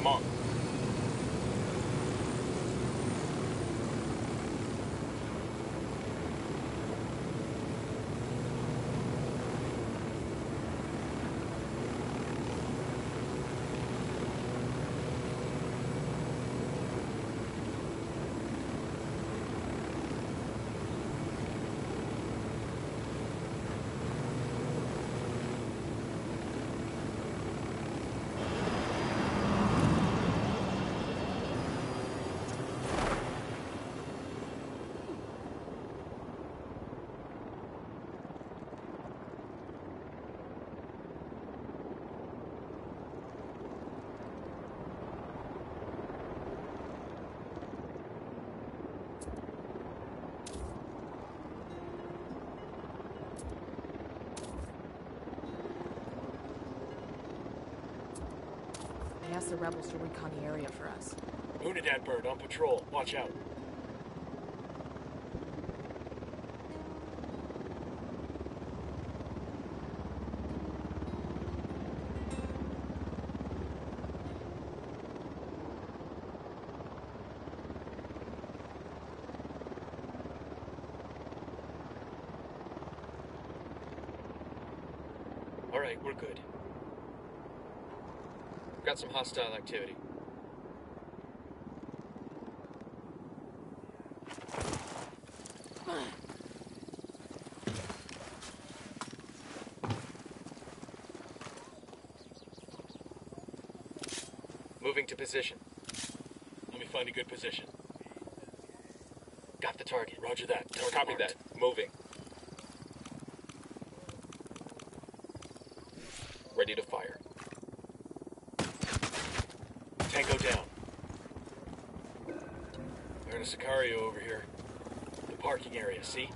I'm on. The rebels to recon the area for us. Unidad bird on patrol. Watch out. All right, we're good. Got some hostile activity. Moving to position. Let me find a good position. Got the target. Roger that. Target Copy marked. that. Moving. Ready to fire. Tango down. There's a Sicario over here. The parking area, see?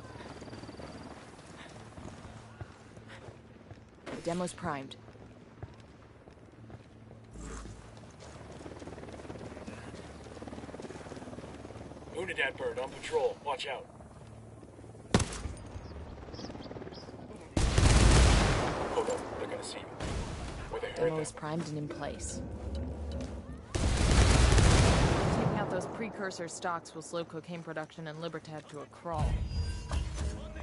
The demo's primed. Unidad bird on patrol. Watch out. Hold up. They're gonna see you. Where they heard Demo is primed and in place. Taking out those precursor stocks will slow cocaine production in Libertad to a crawl.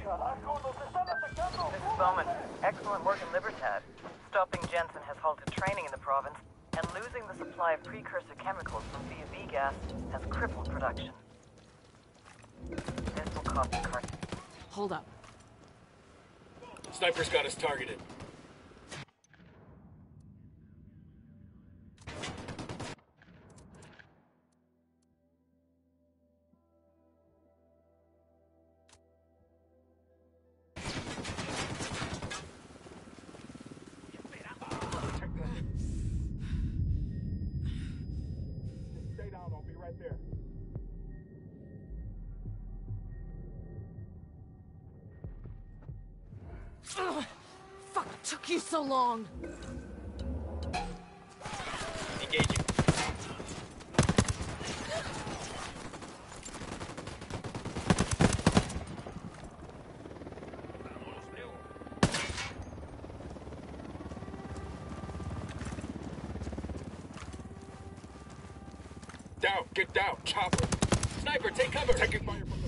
Mrs. Bowman, excellent work in Libertad. Stopping Jensen has halted training in the province, and losing the supply of precursor chemicals from VFE gas has crippled production. This will cost the cart. Hold up. Sniper's got us targeted. So long. Engaging. Down, get down, chopper. Sniper, take cover. Taking fire from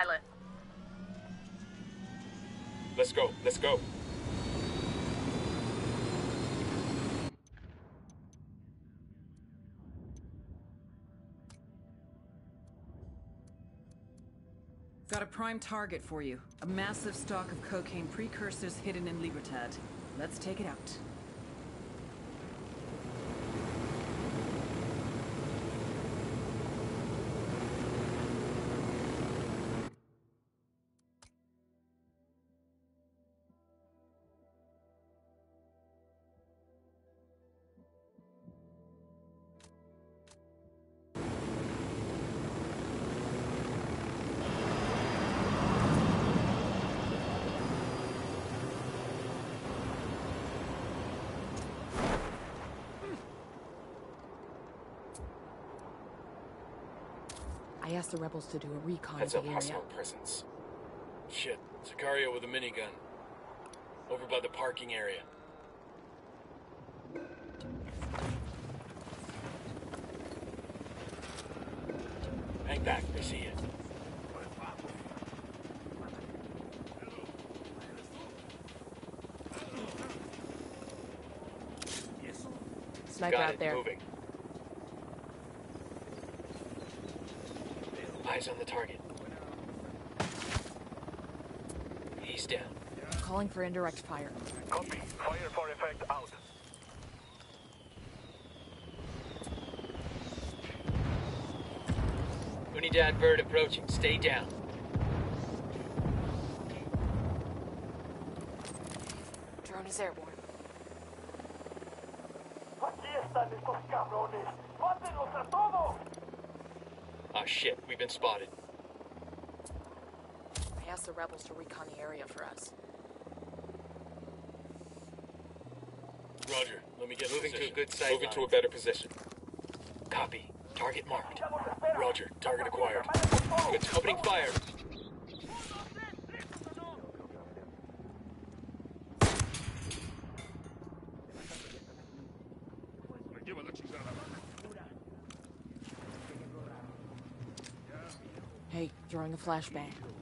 pilot. Let's go. Let's go. Got a prime target for you. A massive stock of cocaine precursors hidden in Libertad. Let's take it out. I asked the rebels to do a recon Heads of up, the area. hostile presence. Shit. Sicario with a minigun. Over by the parking area. Hang back. I see you. Sniper out there. Moving. Eyes on the target. He's down. Calling for indirect fire. Copy. Fire for effect out. Unidad bird approaching. Stay down. Drone is airborne. Aquí están estos cabrones. ¡Mátenlos a todos! Ah, shit. We've been spotted. I asked the rebels to recon the area for us. Roger. Let me get moving to a good sight. Moving to a better position. Copy. Target marked. Roger. Target acquired. Good. Opening fire. Hey, throwing a flashbang.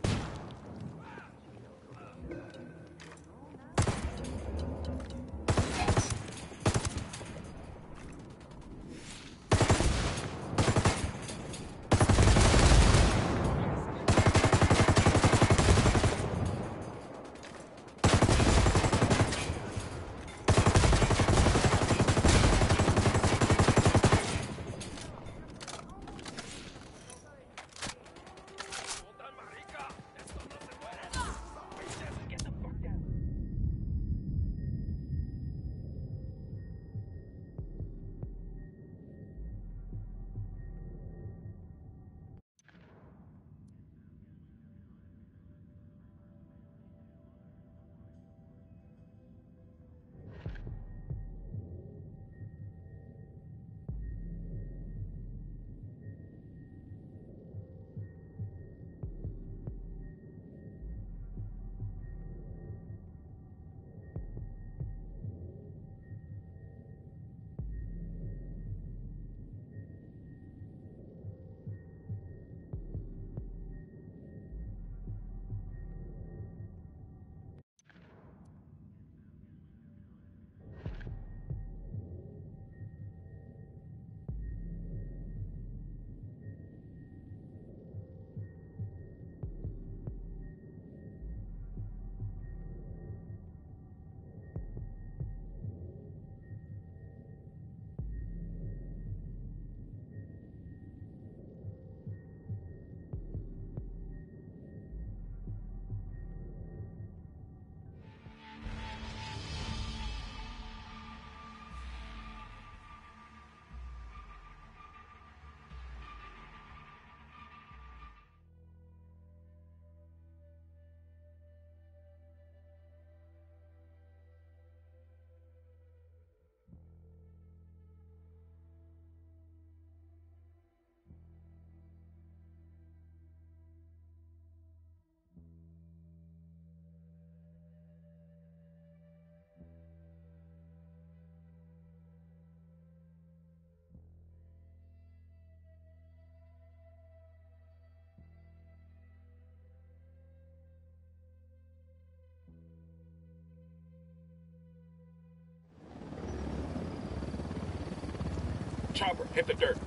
Chopper, hit the dirt.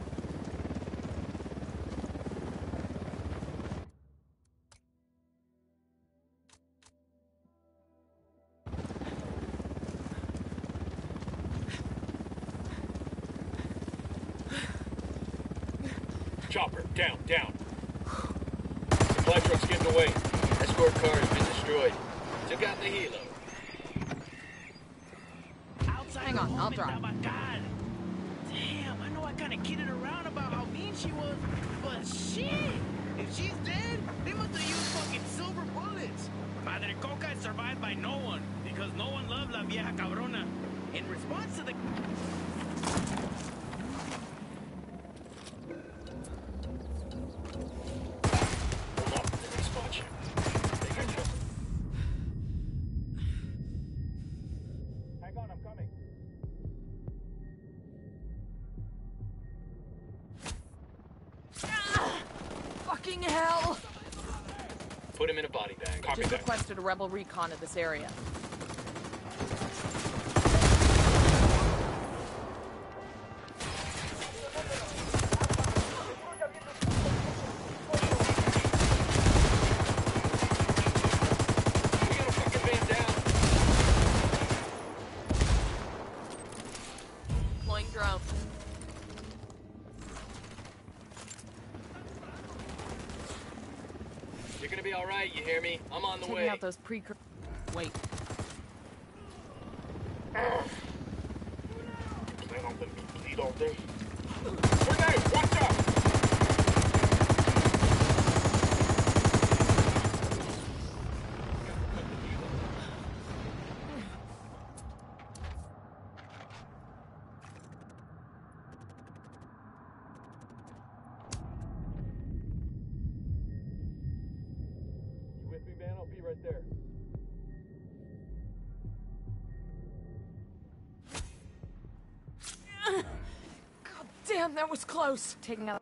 Chopper, down, down. Supply truck's getting away. Escort car has been destroyed. Took out the helo. Outside Hang on, I'll drive. Tabacal. Damn, I know I kind of kidded around about how mean she was, but shit! If she's dead, they must have used fucking silver bullets. Madre Coca is survived by no one because no one loved La Vieja Cabrona. In response to the Just requested a rebel recon of this area. We got a fucking man down. Deploying drone. You're gonna be alright, you hear me? I'm on the Taking way. out those precursors. Wait. Was close. Taking out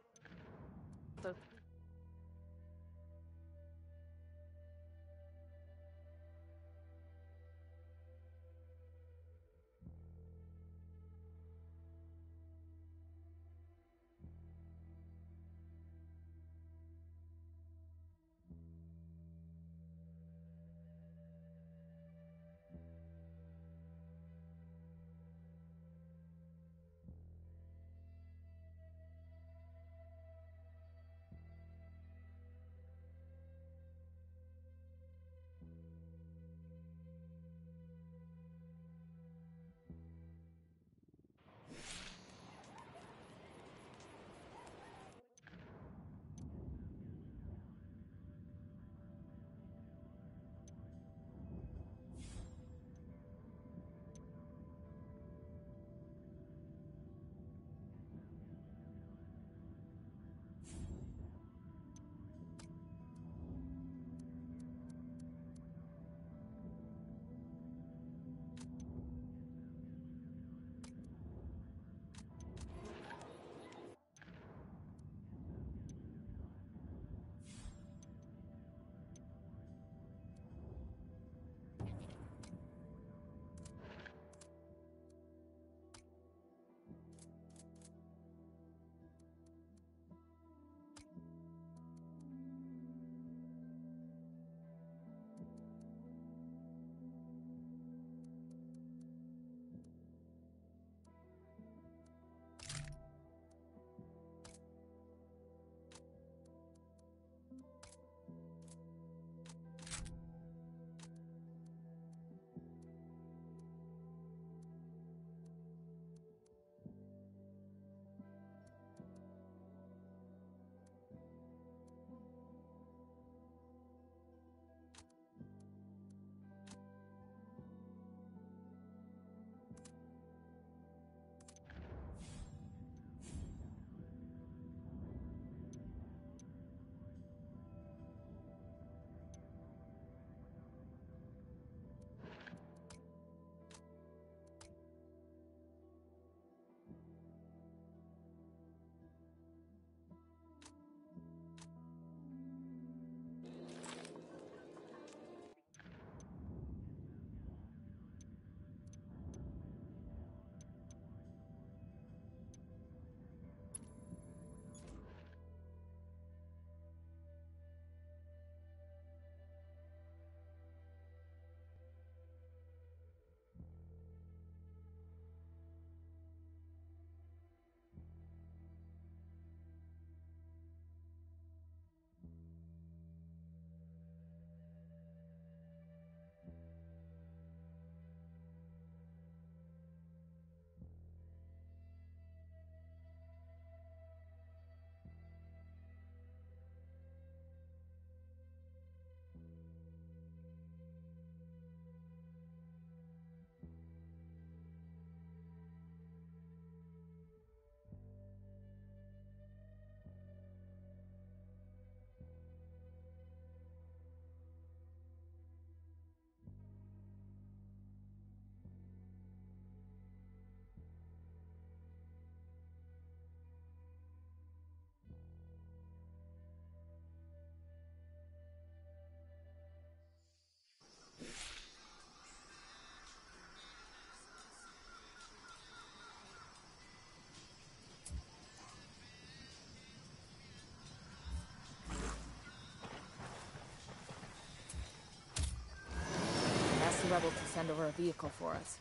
rebels to send over a vehicle for us.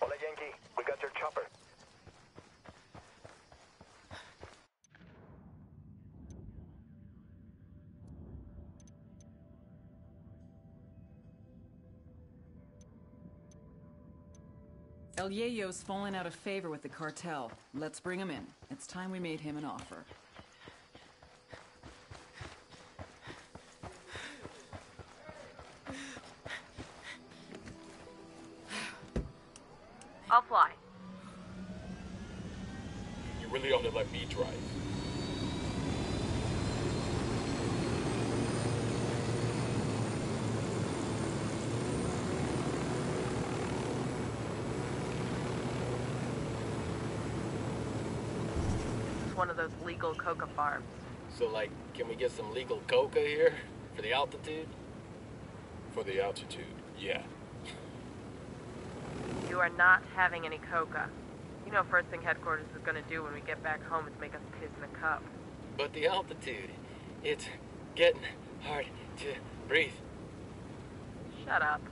Hola, Yankee. We got your chopper. El Yayo's fallen out of favor with the cartel. Let's bring him in. It's time we made him an offer. Really ought to let me drive. It's one of those legal coca farms. So, like, can we get some legal coca here? For the altitude? For the altitude, yeah. You are not having any coca. You know first thing headquarters is gonna do when we get back home is make us piss in a cup. But the altitude, it's getting hard to breathe. Shut up.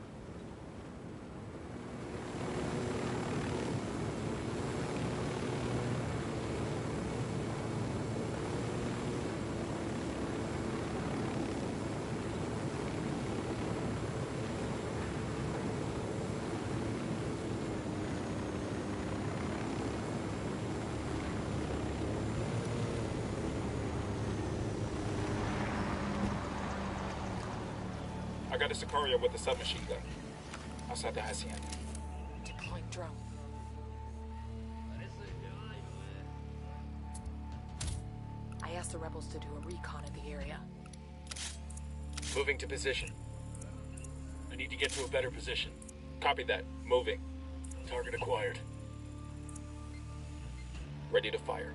Got a Sicario with a submachine gun. Outside the hacienda. Deploying drone. I asked the rebels to do a recon of the area. Moving to position. I need to get to a better position. Copy that. Moving. Target acquired. Ready to fire.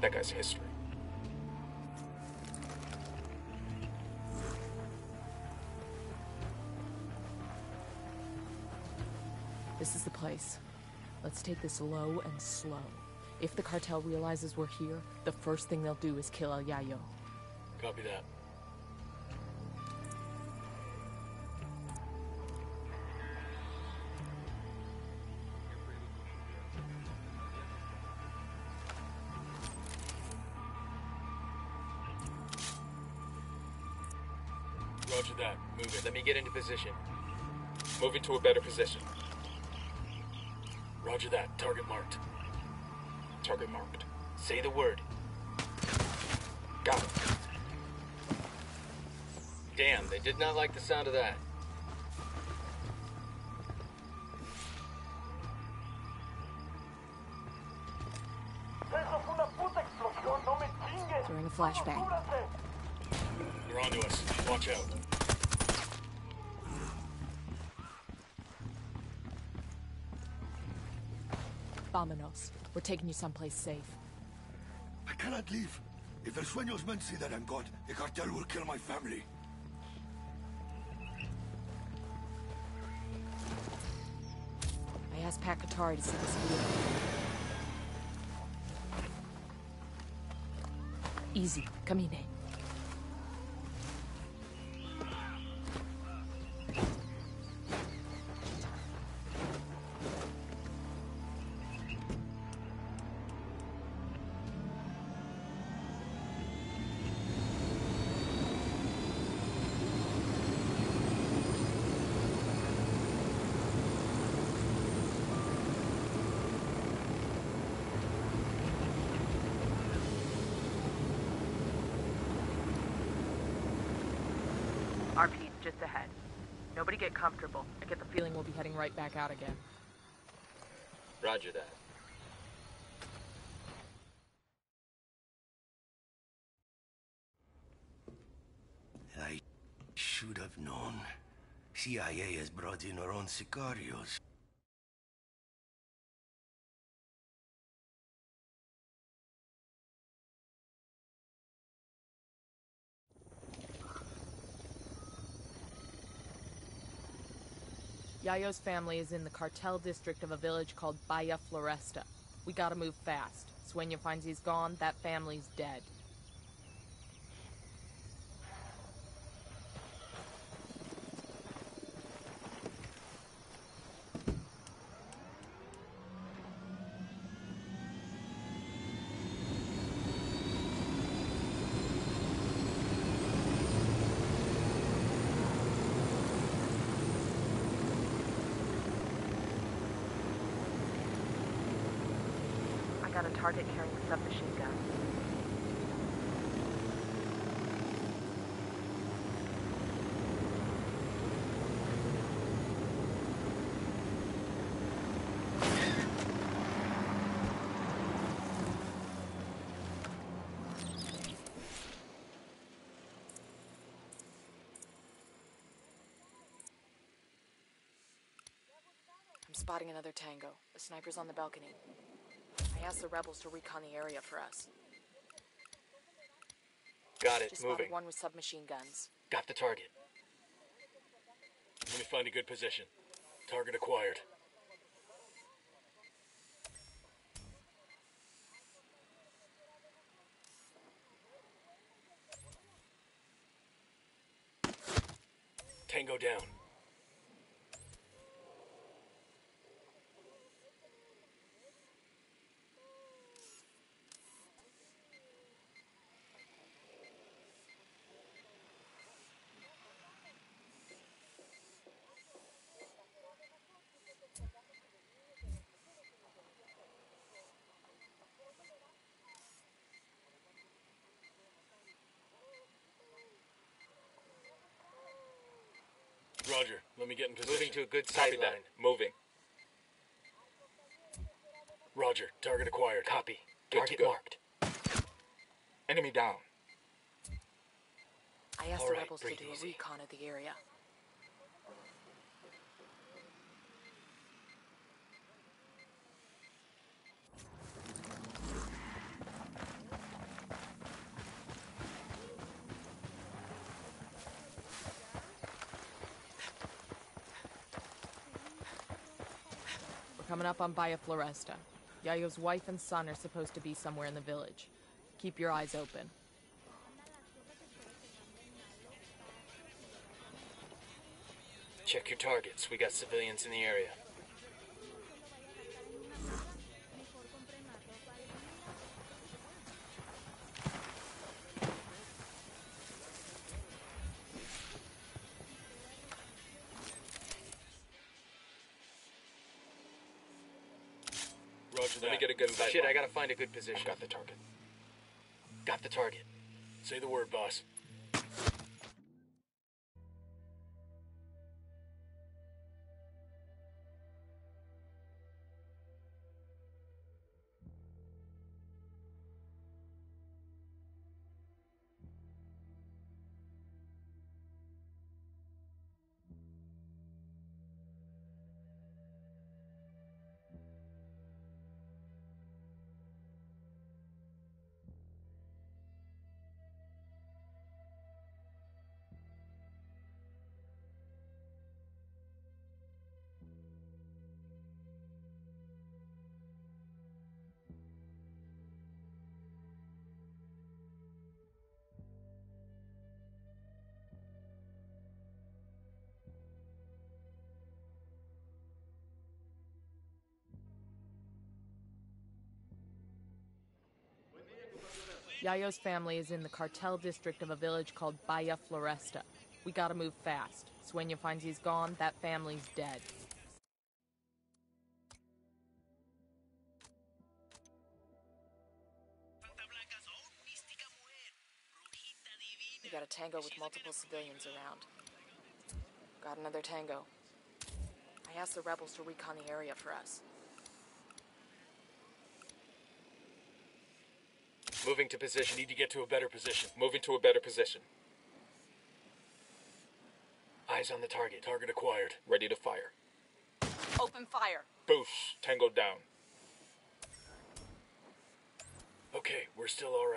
That guy's history. This is the place. Let's take this low and slow. If the cartel realizes we're here, the first thing they'll do is kill El Yayo. Copy that. Roger that. Move it. Let me get into position. Moving to a better position. Roger that. Target marked. Target marked. Say the word. Got it. Damn, they did not like the sound of that. Eso fue una puta explosión, no me chingues. During a flashbang. They're onto us. Watch out. We're taking you someplace safe. I cannot leave. If El Sueños men see that I'm gone, the cartel will kill my family. I asked Pac Katari to us a vehicle. Easy. Camine. Eh? RP's back out again. Roger that. I should have known. CIA has brought in her own sicarios. Yayo's family is in the cartel district of a village called Bahia Floresta. We gotta move fast. Sueño finds he's gone, that family's dead. got a target carrying a submachine gun. I'm spotting another tango. The sniper's on the balcony. I asked the rebels to recon the area for us. Got it. Just Moving. one with submachine guns. Got the target. Let me find a good position. Target acquired. Tango down. Roger. Let me get in position. Moving to a good Copy sight that. line. Moving. Roger. Target acquired. Copy. Good Target marked. Enemy down. I asked All the right, rebels to breathe do a recon of the area. Up on Bahia Floresta. Yayo's wife and son are supposed to be somewhere in the village. Keep your eyes open. Check your targets. We got civilians in the area. Shit, line. I gotta find a good position. Got the target. Got the target. Say the word, boss. Yayo's family is in the cartel district of a village called Bahia Floresta. We gotta move fast. Sueño finds he's gone, that family's dead. We got a tango with multiple civilians around. Got another tango. I asked the rebels to recon the area for us. Moving to position. Need to get to a better position. Moving to a better position. Eyes on the target. Target acquired. Ready to fire. Open fire! Boosh. Tango down. Okay, we're still all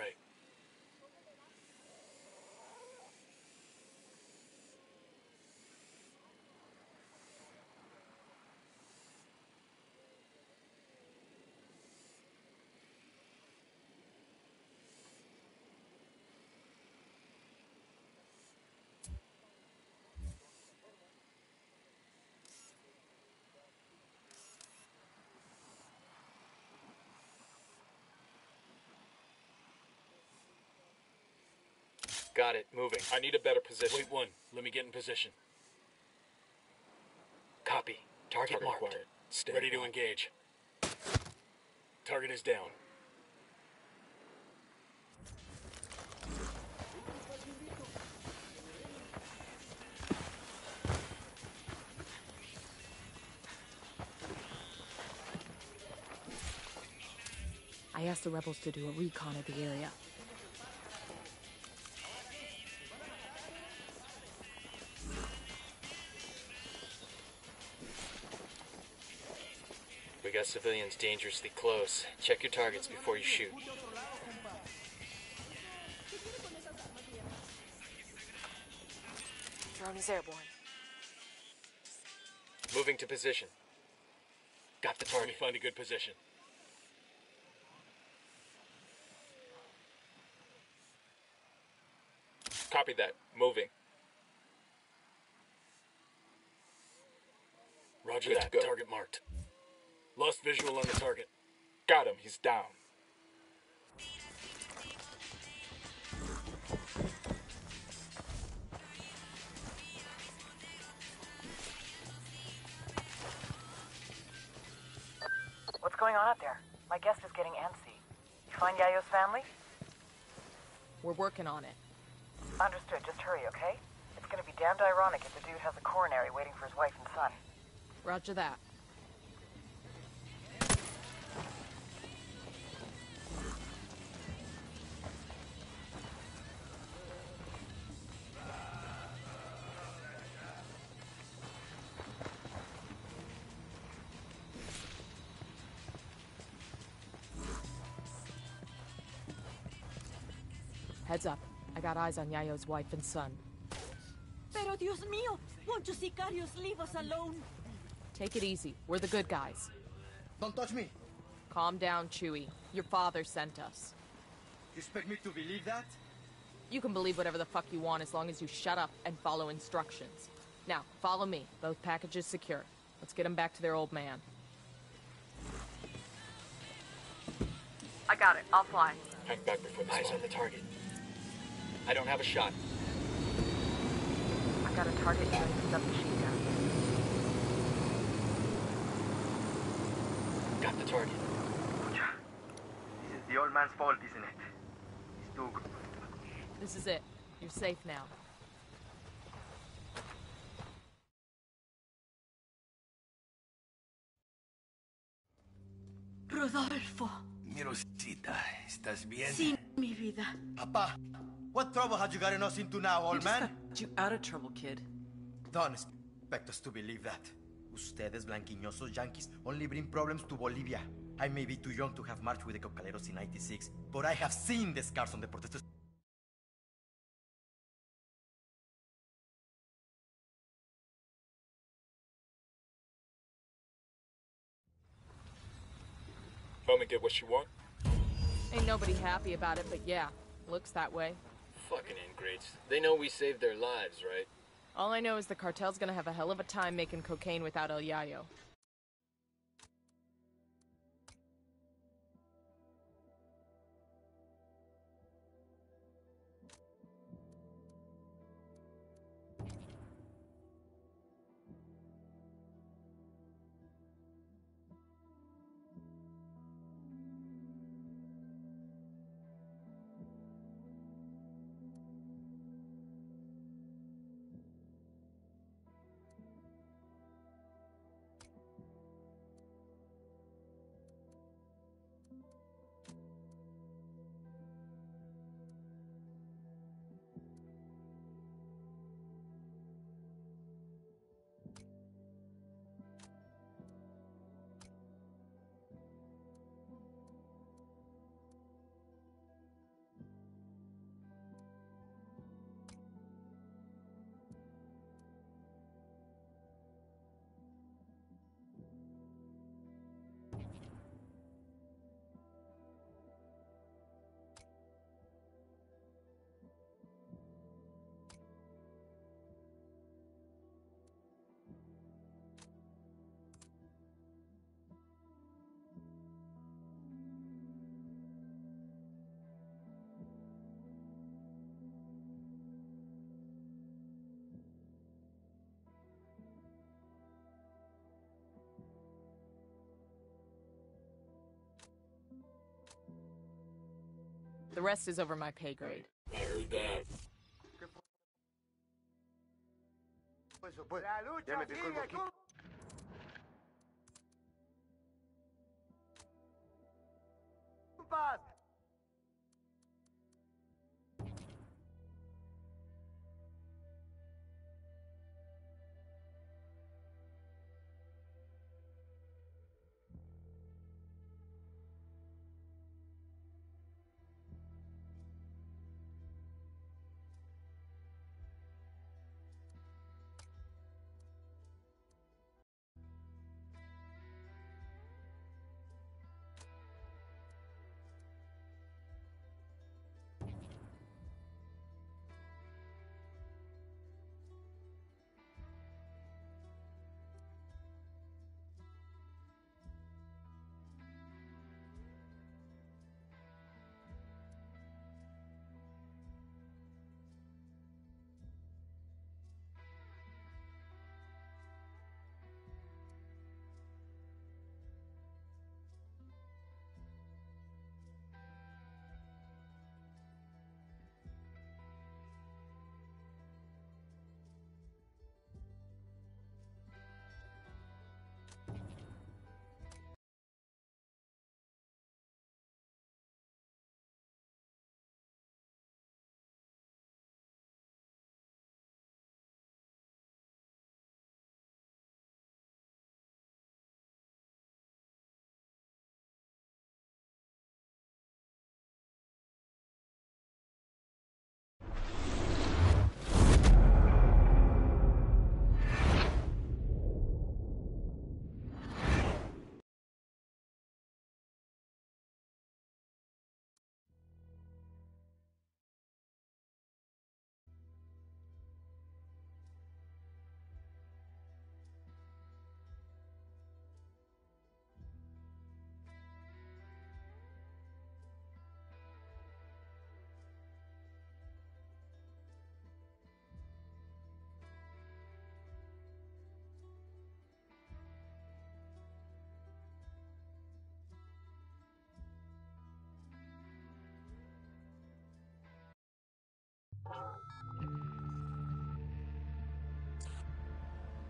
Got it. Moving. I need a better position. Wait one. Let me get in position. Copy. Target, Target marked. Ready down. to engage. Target is down. I asked the rebels to do a recon of the area. Civilians dangerously close. Check your targets before you shoot. Drone is airborne. Moving to position. Got the target. find a good position. Copy that. Moving. Roger Good that. go. Target marked. Lost visual on the target. Got him. He's down. What's going on out there? My guest is getting antsy. You find Yayo's family? We're working on it. Understood. Just hurry, okay? It's gonna be damned ironic if the dude has a coronary waiting for his wife and son. Roger that. Heads up. I got eyes on Yayo's wife and son. Pero Dios mío, won't you sicarios leave us alone? Take it easy. We're the good guys. Don't touch me. Calm down, Chewie. Your father sent us. You expect me to believe that? You can believe whatever the fuck you want as long as you shut up and follow instructions. Now, follow me. Both packages secure. Let's get them back to their old man. I got it. I'll fly. Hang back before the Eyes on the target. I don't have a shot. I got a target showing the submachine gun. Got the target. This is the old man's fault, isn't it? He's too good. This is it. You're safe now. Rodolfo, Mi Rosita, ¿estás bien? sí, mi vida. Papa, what trouble had you gotten us into now, old man? got you out of trouble, kid. Don't expect us to believe that. Ustedes, blanquiñosos yankees, only bring problems to Bolivia. I may be too young to have marched with the Cocaleros in 96, but I have seen the scars on the protesters. Homie did what she want. Ain't nobody happy about it, but yeah, looks that way. Fucking ingrates. They know we saved their lives, right? All I know is the cartel's gonna have a hell of a time making cocaine without El Yayo. The rest is over my pay grade. I heard that. Ya me picó el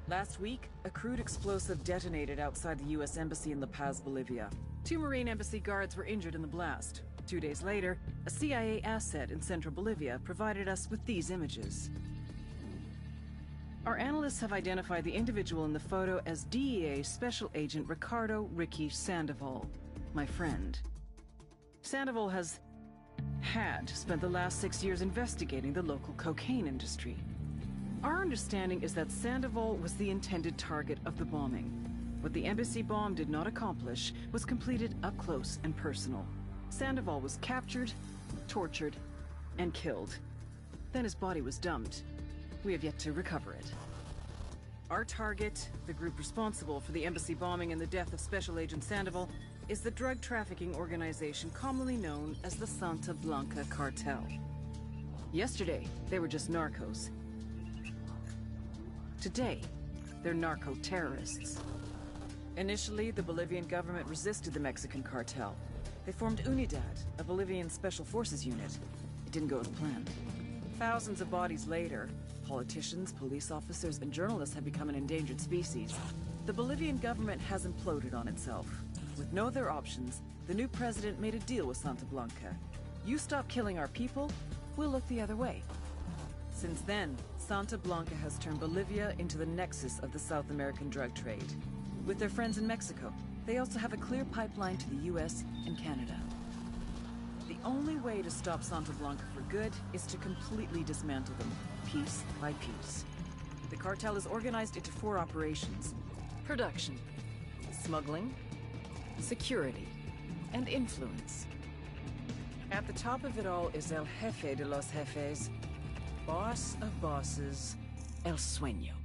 Last week, a crude explosive detonated outside the U.S. Embassy in La Paz, Bolivia. Two Marine Embassy guards were injured in the blast. Two days later, a CIA asset in central Bolivia provided us with these images. Our analysts have identified the individual in the photo as DEA Special Agent Ricardo Ricky Sandoval, my friend. Sandoval has had spent the last six years investigating the local cocaine industry. Our understanding is that Sandoval was the intended target of the bombing. What the embassy bomb did not accomplish was completed up close and personal. Sandoval was captured, tortured, and killed. Then his body was dumped. We have yet to recover it. Our target, the group responsible for the embassy bombing and the death of Special Agent Sandoval, is the drug trafficking organization commonly known as the Santa Blanca Cartel. Yesterday, they were just narcos. Today, they're narco-terrorists. Initially, the Bolivian government resisted the Mexican cartel. They formed UNIDAD, a Bolivian special forces unit. It didn't go as planned. Thousands of bodies later, politicians, police officers, and journalists have become an endangered species. The Bolivian government has imploded on itself. With no other options, the new president made a deal with Santa Blanca. You stop killing our people, we'll look the other way. Since then, Santa Blanca has turned Bolivia into the nexus of the South American drug trade. With their friends in Mexico, they also have a clear pipeline to the US and Canada. The only way to stop Santa Blanca for good is to completely dismantle them, piece by piece. The cartel is organized into four operations. Production, smuggling, security, and influence. At the top of it all is El Jefe de los Jefes, boss of bosses, El Sueño.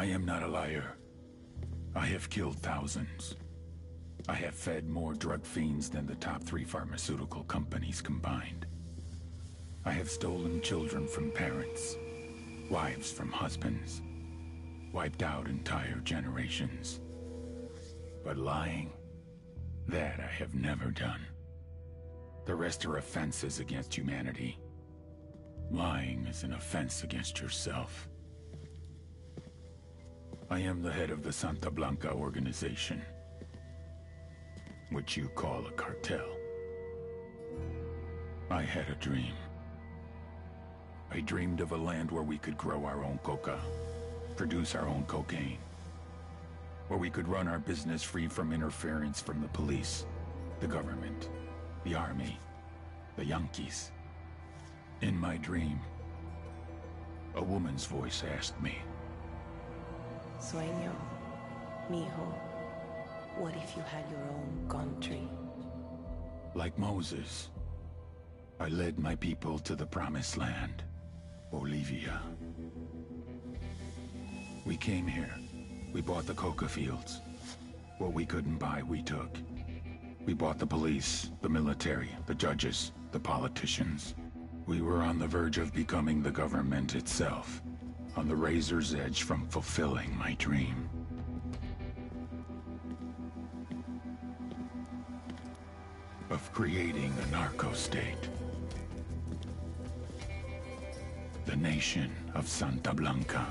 I am not a liar. I have killed thousands. I have fed more drug fiends than the top three pharmaceutical companies combined. I have stolen children from parents, wives from husbands, wiped out entire generations. But lying, that I have never done. The rest are offenses against humanity. Lying is an offense against yourself. I am the head of the Santa Blanca organization, which you call a cartel. I had a dream. I dreamed of a land where we could grow our own coca, produce our own cocaine, where we could run our business free from interference from the police, the government, the army, the Yankees. In my dream, a woman's voice asked me, Sueño, mijo, what if you had your own country? Like Moses, I led my people to the promised land, Bolivia. We came here. We bought the coca fields. What we couldn't buy, we took. We bought the police, the military, the judges, the politicians. We were on the verge of becoming the government itself on the razor's edge from fulfilling my dream. Of creating a narco-state. The nation of Santa Blanca.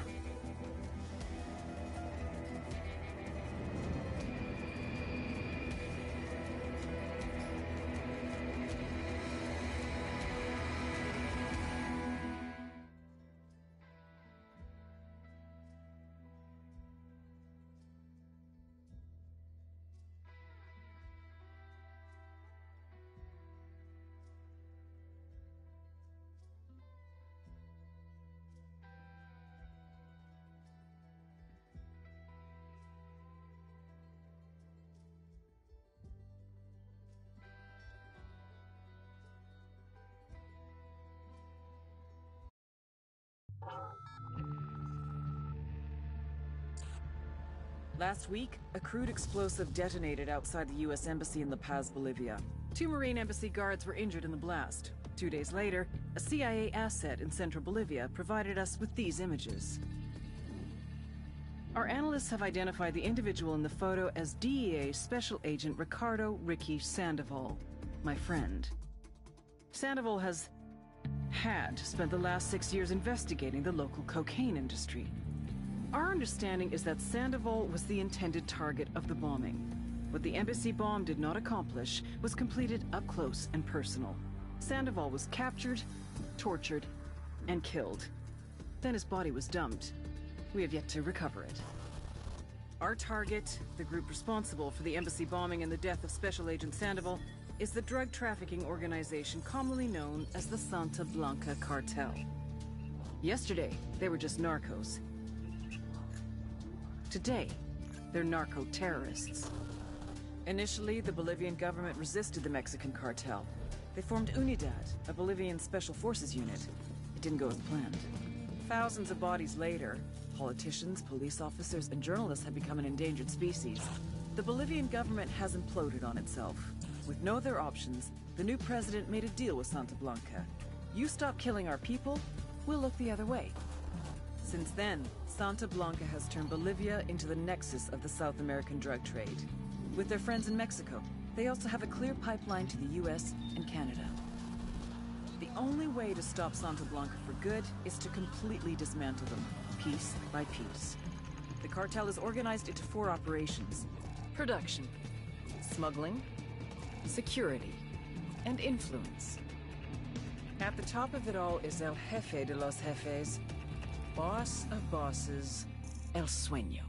Last week, a crude explosive detonated outside the U.S. Embassy in La Paz, Bolivia. Two Marine Embassy guards were injured in the blast. Two days later, a CIA asset in central Bolivia provided us with these images. Our analysts have identified the individual in the photo as DEA Special Agent Ricardo Ricky Sandoval, my friend. Sandoval has had spent the last six years investigating the local cocaine industry. Our understanding is that Sandoval was the intended target of the bombing. What the embassy bomb did not accomplish was completed up close and personal. Sandoval was captured, tortured, and killed. Then his body was dumped. We have yet to recover it. Our target, the group responsible for the embassy bombing and the death of Special Agent Sandoval, is the drug trafficking organization commonly known as the Santa Blanca Cartel. Yesterday, they were just narcos. Today, they're narco-terrorists. Initially, the Bolivian government resisted the Mexican cartel. They formed UNIDAD, a Bolivian special forces unit. It didn't go as planned. Thousands of bodies later, politicians, police officers, and journalists have become an endangered species. The Bolivian government has imploded on itself. With no other options, the new president made a deal with Santa Blanca. You stop killing our people, we'll look the other way. Since then, Santa Blanca has turned Bolivia into the nexus of the South American drug trade. With their friends in Mexico, they also have a clear pipeline to the US and Canada. The only way to stop Santa Blanca for good is to completely dismantle them, piece by piece. The cartel is organized into four operations. Production, smuggling, security, and influence. At the top of it all is El Jefe de los Jefes, boss of bosses, El Sueño.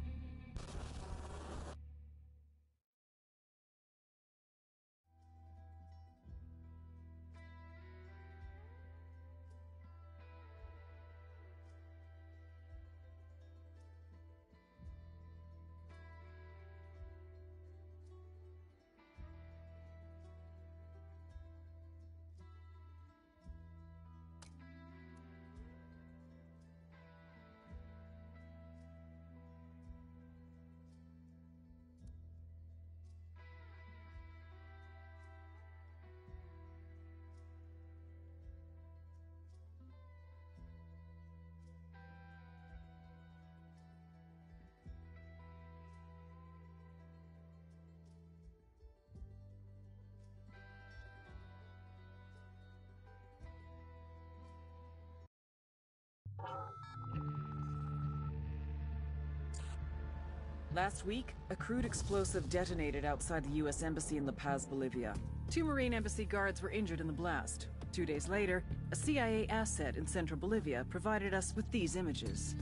Last week, a crude explosive detonated outside the U.S. Embassy in La Paz, Bolivia. Two Marine Embassy guards were injured in the blast. Two days later, a CIA asset in central Bolivia provided us with these images.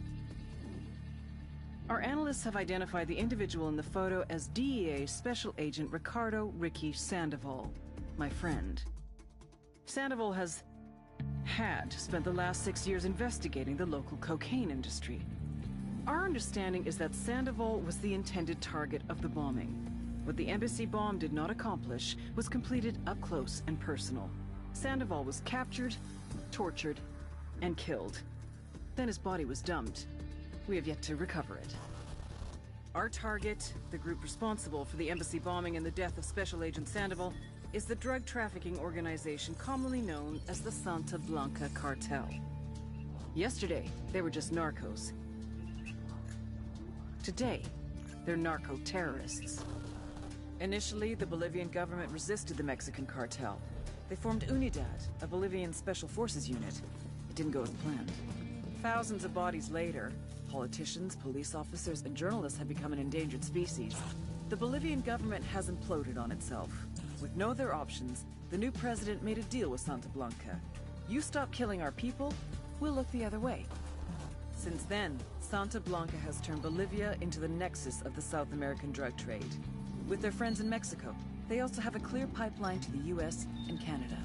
Our analysts have identified the individual in the photo as DEA Special Agent Ricardo Ricky Sandoval, my friend. Sandoval has had spent the last six years investigating the local cocaine industry. Our understanding is that Sandoval was the intended target of the bombing. What the embassy bomb did not accomplish was completed up close and personal. Sandoval was captured, tortured, and killed. Then his body was dumped. We have yet to recover it. Our target, the group responsible for the embassy bombing and the death of Special Agent Sandoval, is the drug trafficking organization commonly known as the Santa Blanca Cartel. Yesterday, they were just narcos. Today, they're narco-terrorists. Initially, the Bolivian government resisted the Mexican cartel. They formed UNIDAD, a Bolivian special forces unit. It didn't go as planned. Thousands of bodies later, politicians, police officers, and journalists have become an endangered species. The Bolivian government has imploded on itself. With no other options, the new president made a deal with Santa Blanca. You stop killing our people, we'll look the other way. Since then, Santa Blanca has turned Bolivia into the nexus of the South American drug trade. With their friends in Mexico, they also have a clear pipeline to the US and Canada.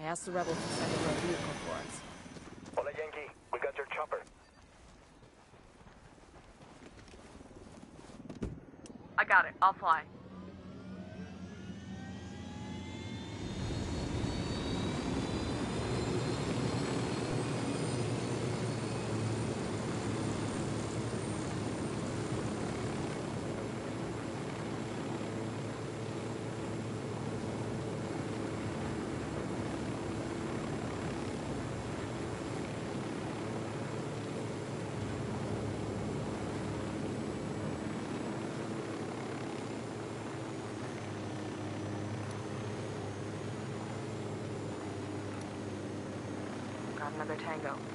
I asked the rebels to send over a vehicle for us. Hola, Yankee. We got your chopper. I got it. I'll fly. Another tango.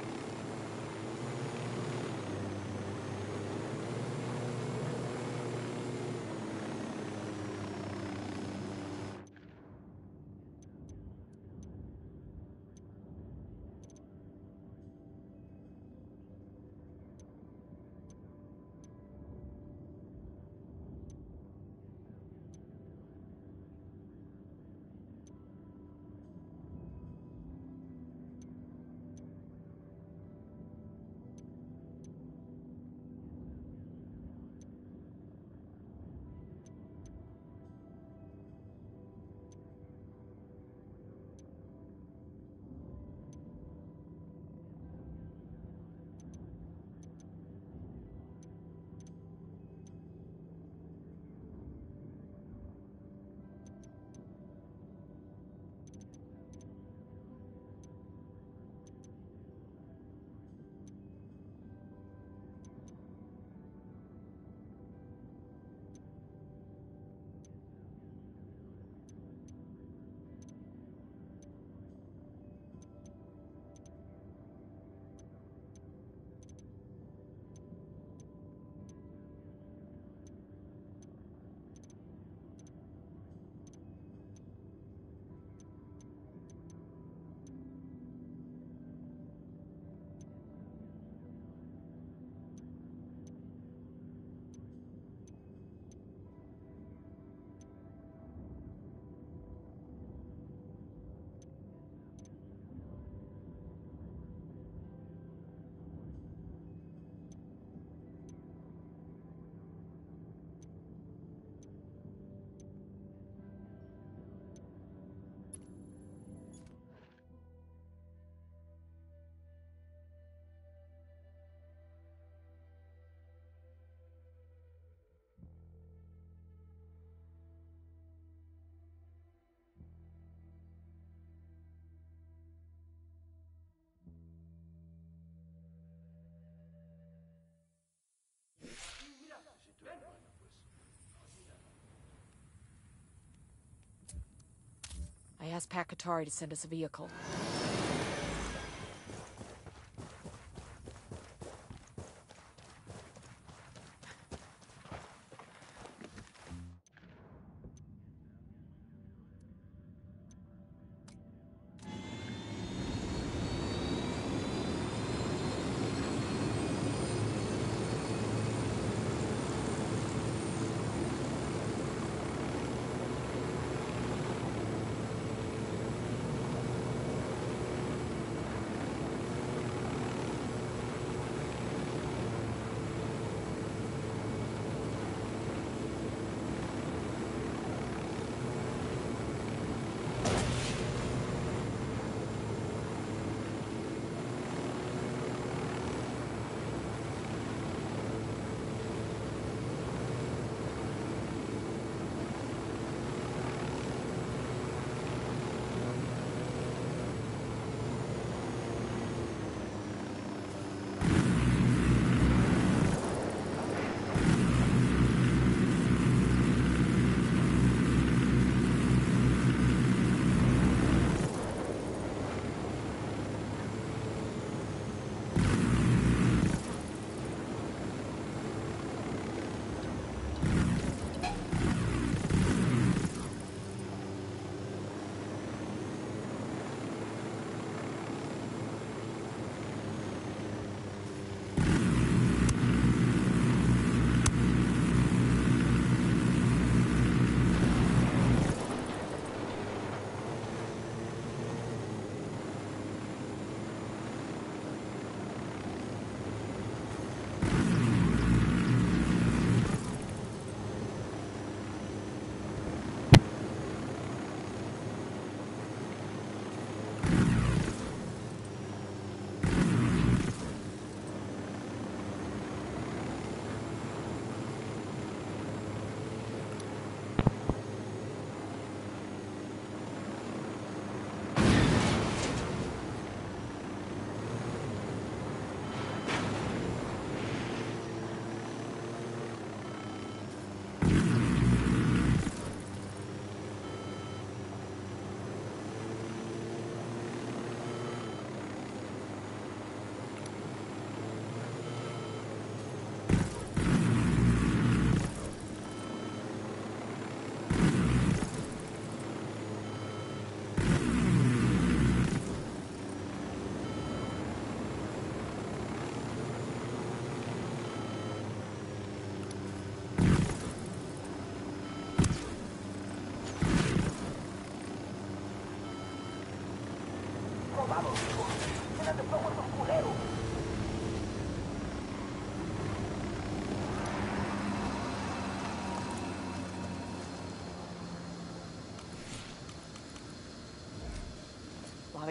Asked Pac Katari to send us a vehicle.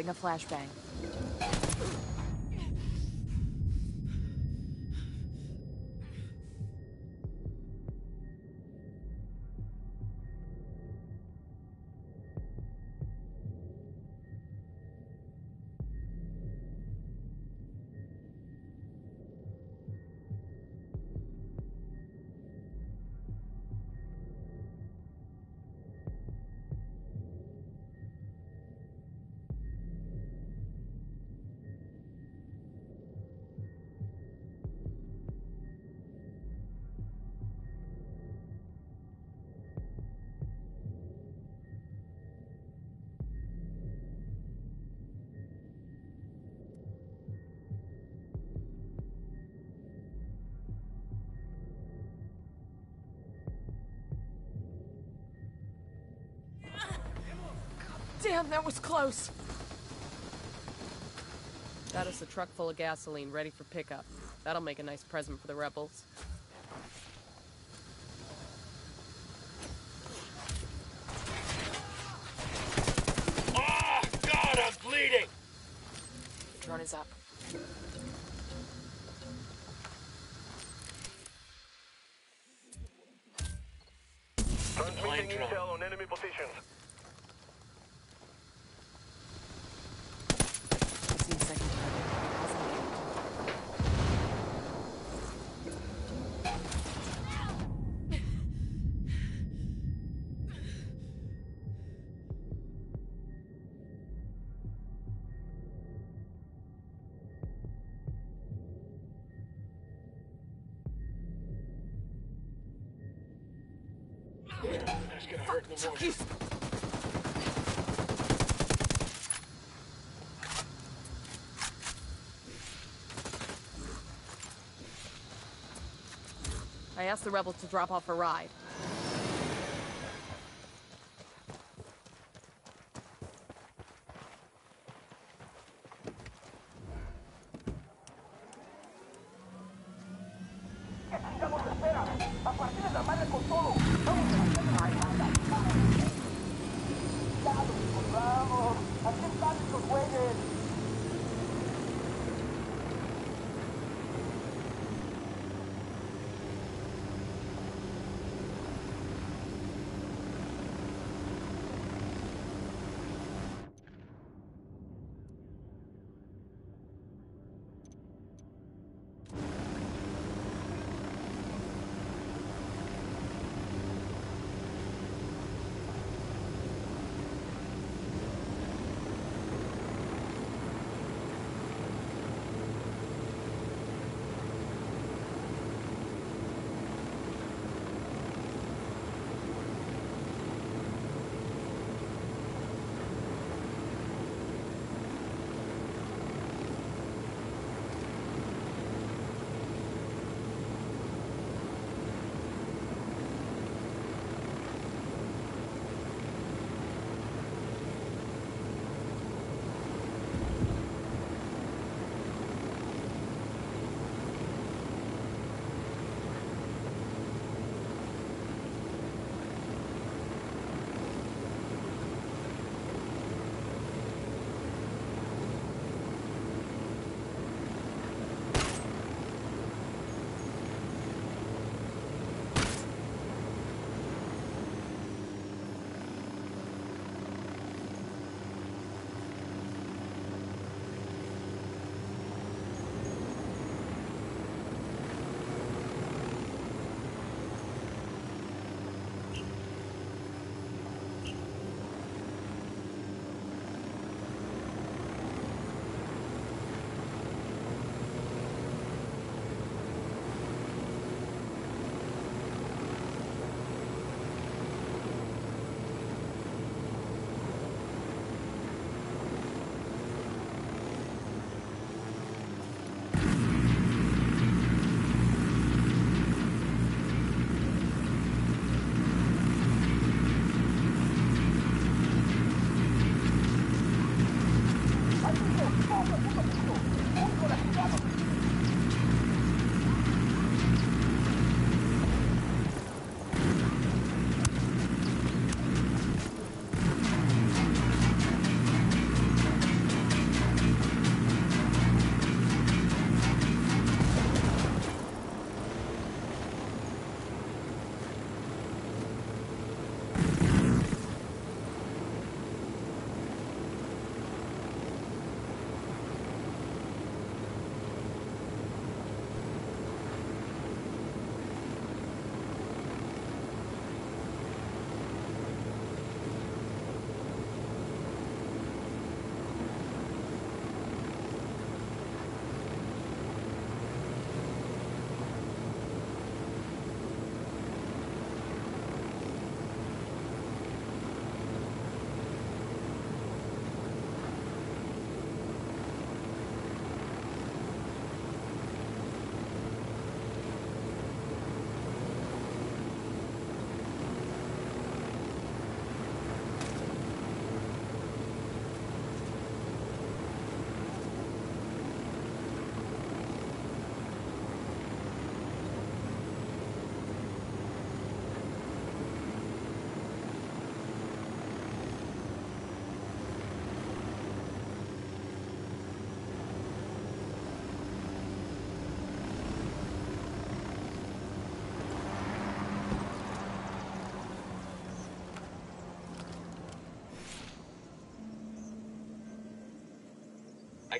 A flashbang. That was close. Got us a truck full of gasoline ready for pickup. That'll make a nice present for the rebels. Ah, God, I'm bleeding! The drone is up. Transmitting intel on enemy positions. I asked the rebels to drop off a ride. A partir de la madre con todo.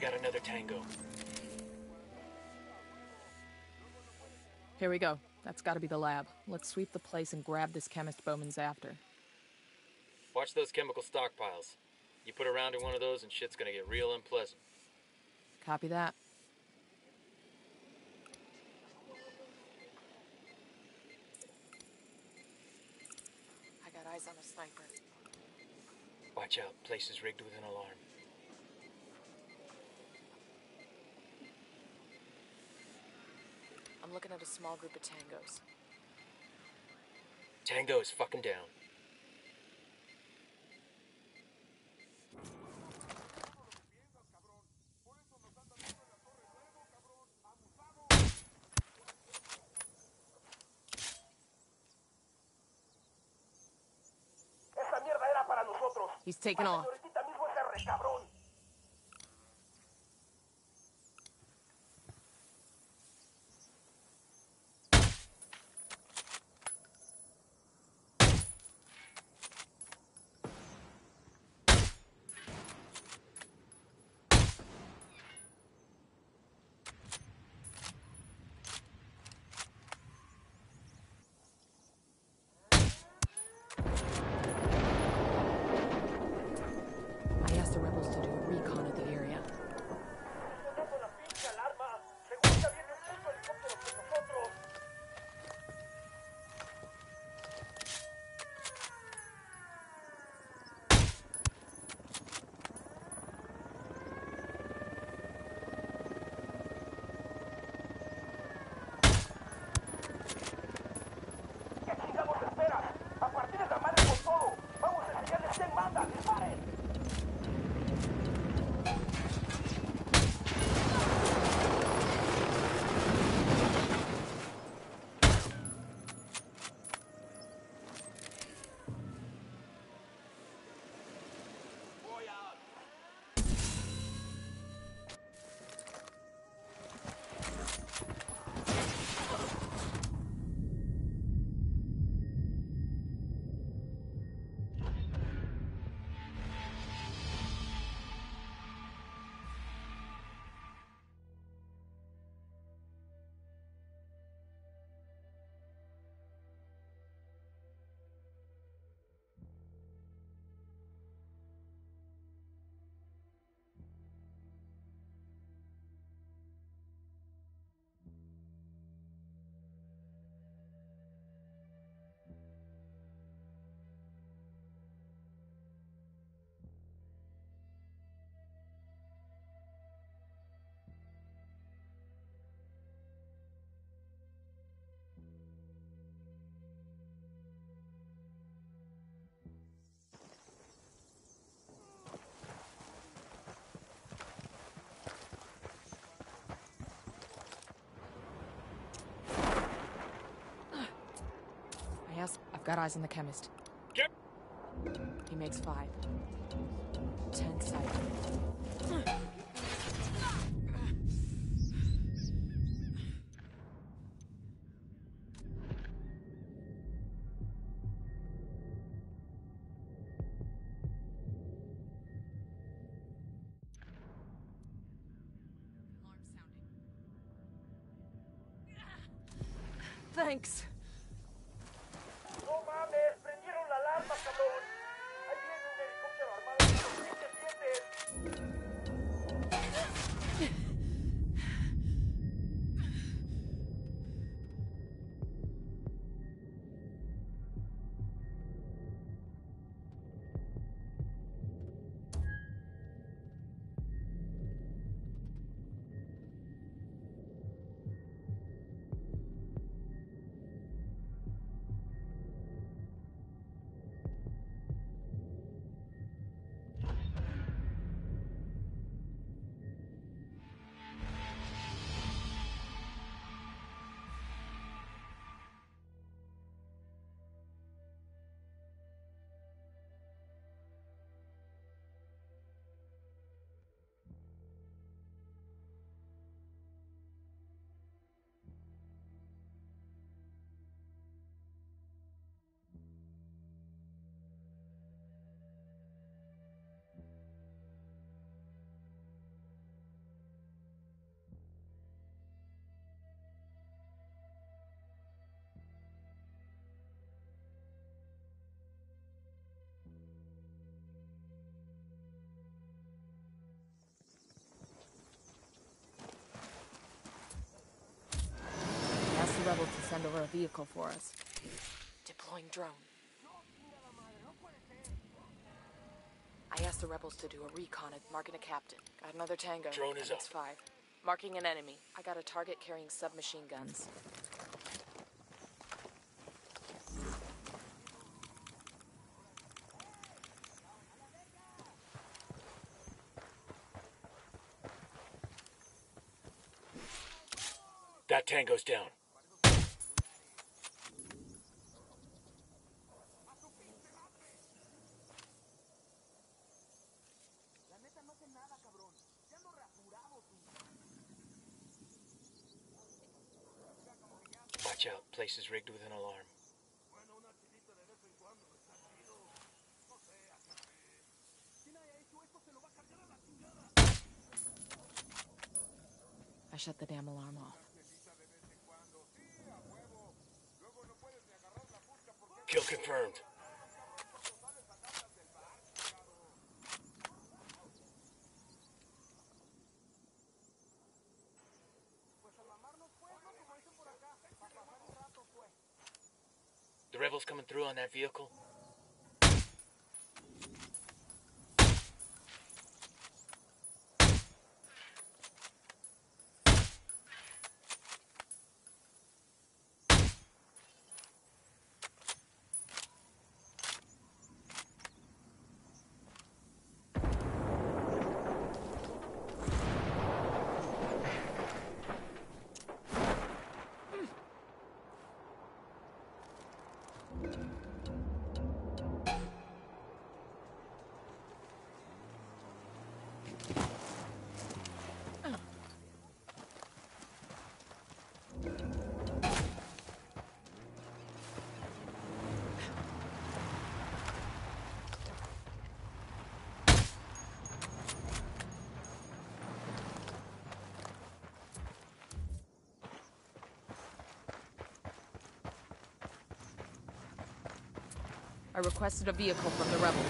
Got another tango. Here we go. That's gotta be the lab. Let's sweep the place and grab this chemist Bowman's after. Watch those chemical stockpiles. You put a round in one of those and shit's gonna get real unpleasant. Copy that. I got eyes on a sniper. Watch out, place is rigged with an alarm. Looking at a small group of tangos. Tango is fucking down. Esa mierda era para nosotros. He's taken off. I've got eyes on the chemist. Get. He makes five. Ten sight. Thanks. Send over a vehicle for us. Deploying drone. I asked the rebels to do a recon at marking a captain. Got another tango. Drone is MS5. Marking an enemy. I got a target carrying submachine guns. That tango's down. Watch out, place is rigged with an alarm. I shut the damn alarm off. Kill confirmed. The rebels coming through on that vehicle? I requested a vehicle from the rebels.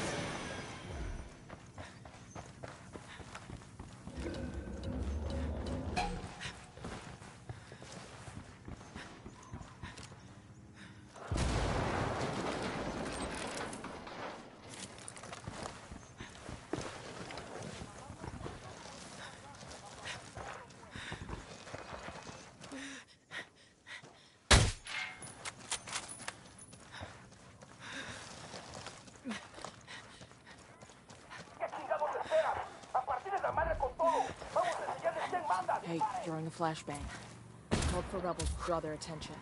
¿Qué chingados esperas? A partir de la madre con todo. Vamos a enseñarles quién manda. Hey, throwing a flashbang. Called for rebels to draw their attention.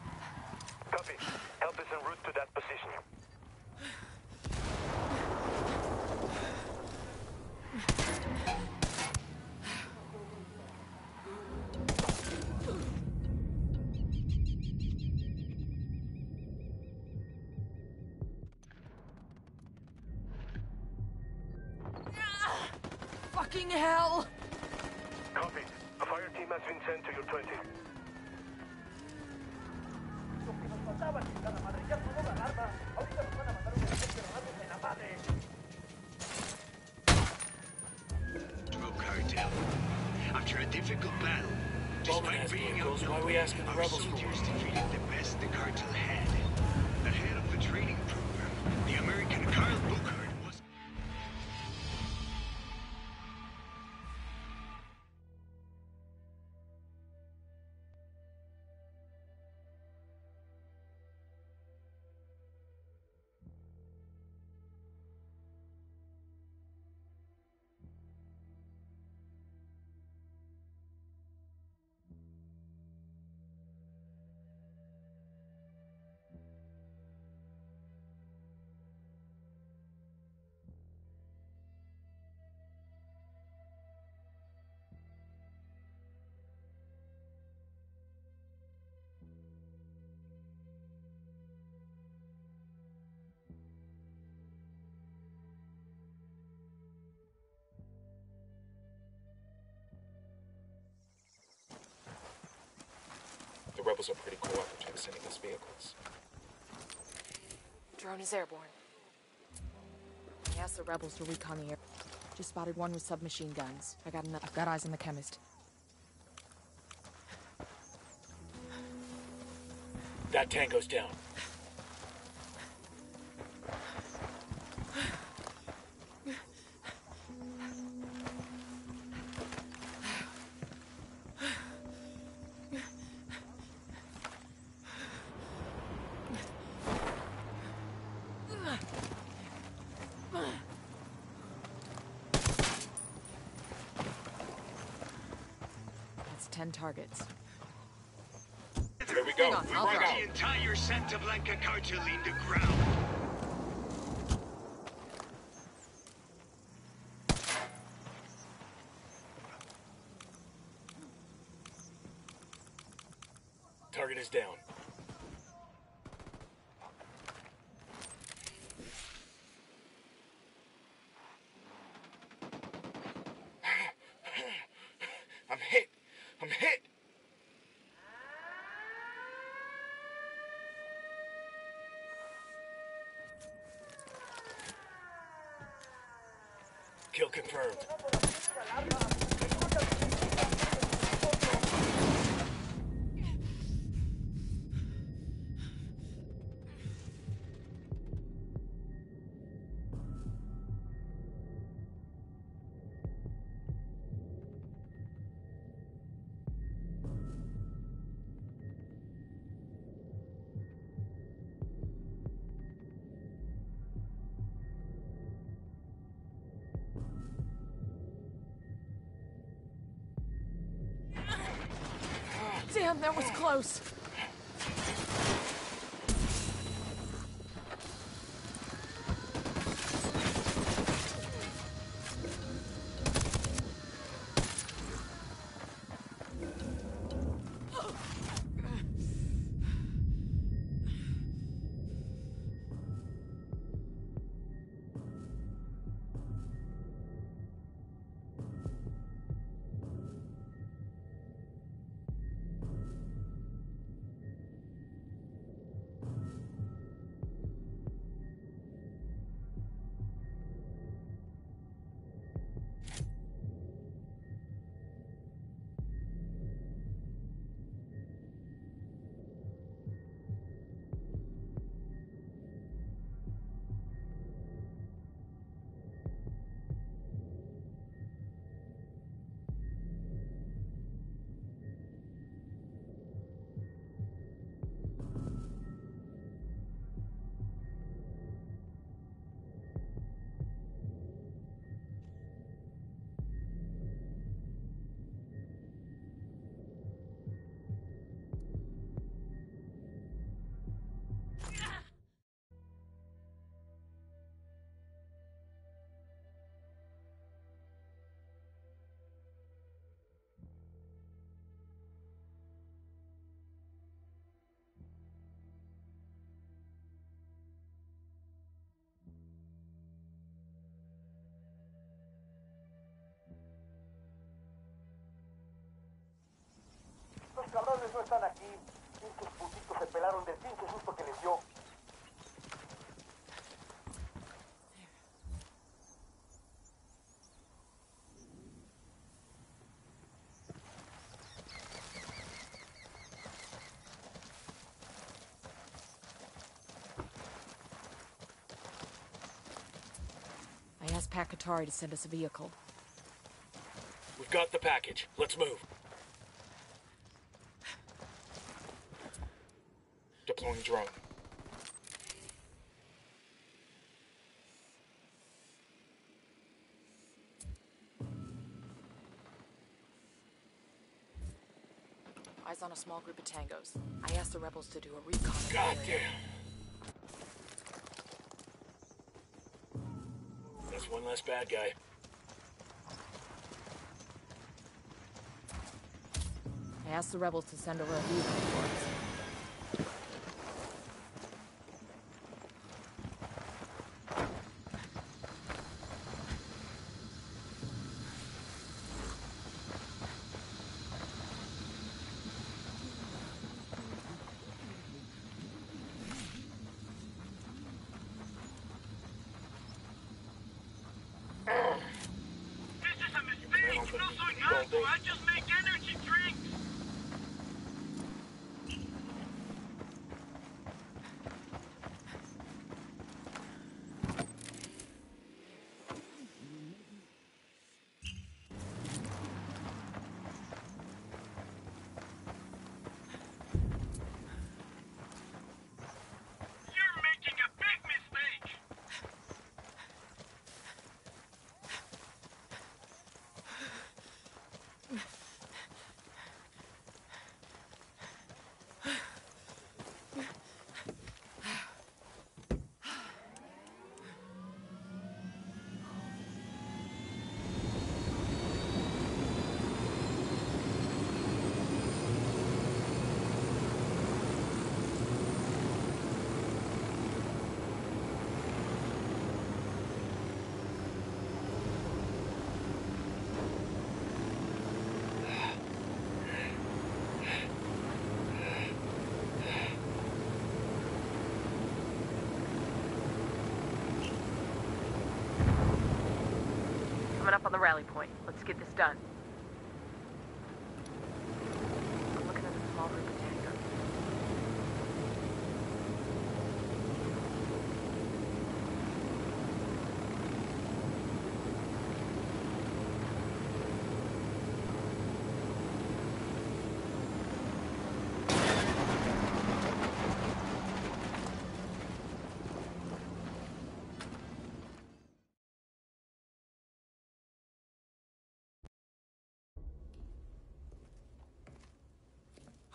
Copy. Help is en route to that position. Sent to your 20. Rebels are pretty cooperative sending us vehicles. Drone is airborne. I asked the rebels to recon the air. Just spotted one with submachine guns. I got enough. I've got eyes on the chemist. That tango's down. Targets. Here we go. We I'll bring drop. out. The entire Santa Blanca cartel in the ground. That was close. No están aquí. Pinches putitos se pelaron del pinche susto que les dio. I asked Pac Katari to send us a vehicle. We've got the package. Let's move. Deploying drone. Eyes on a small group of tangos. I asked the rebels to do a recon. of the God area. damn. That's one less bad guy. I asked the rebels to send over a vehicle for us.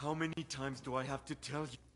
How many times do I have to tell you?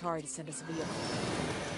Pat to send us a vehicle.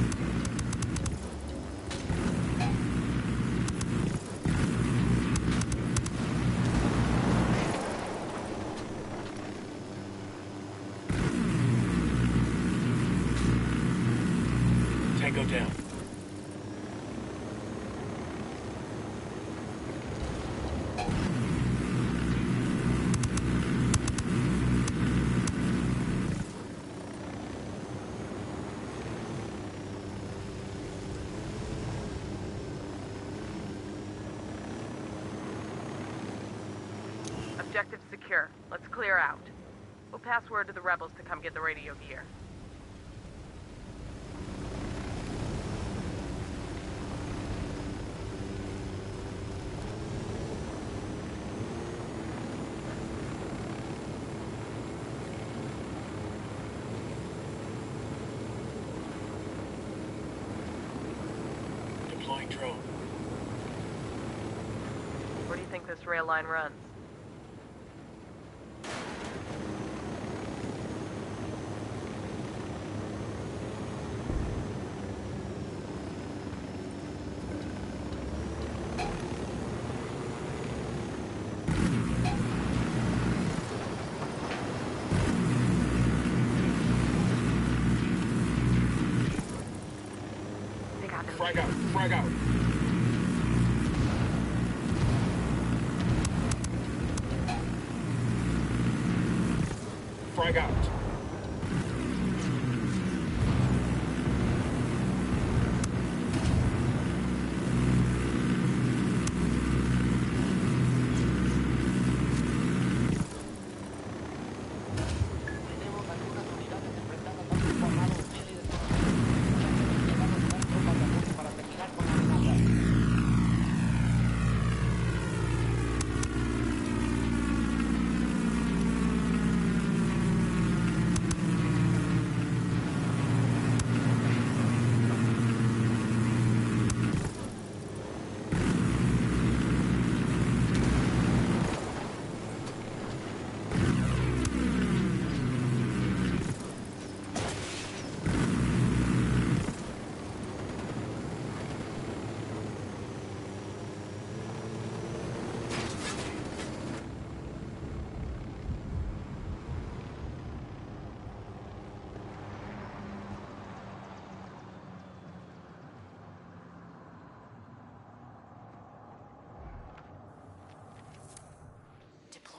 clear out. We'll pass word to the rebels to come get the radio gear. Deploying drone. Where do you think this rail line runs?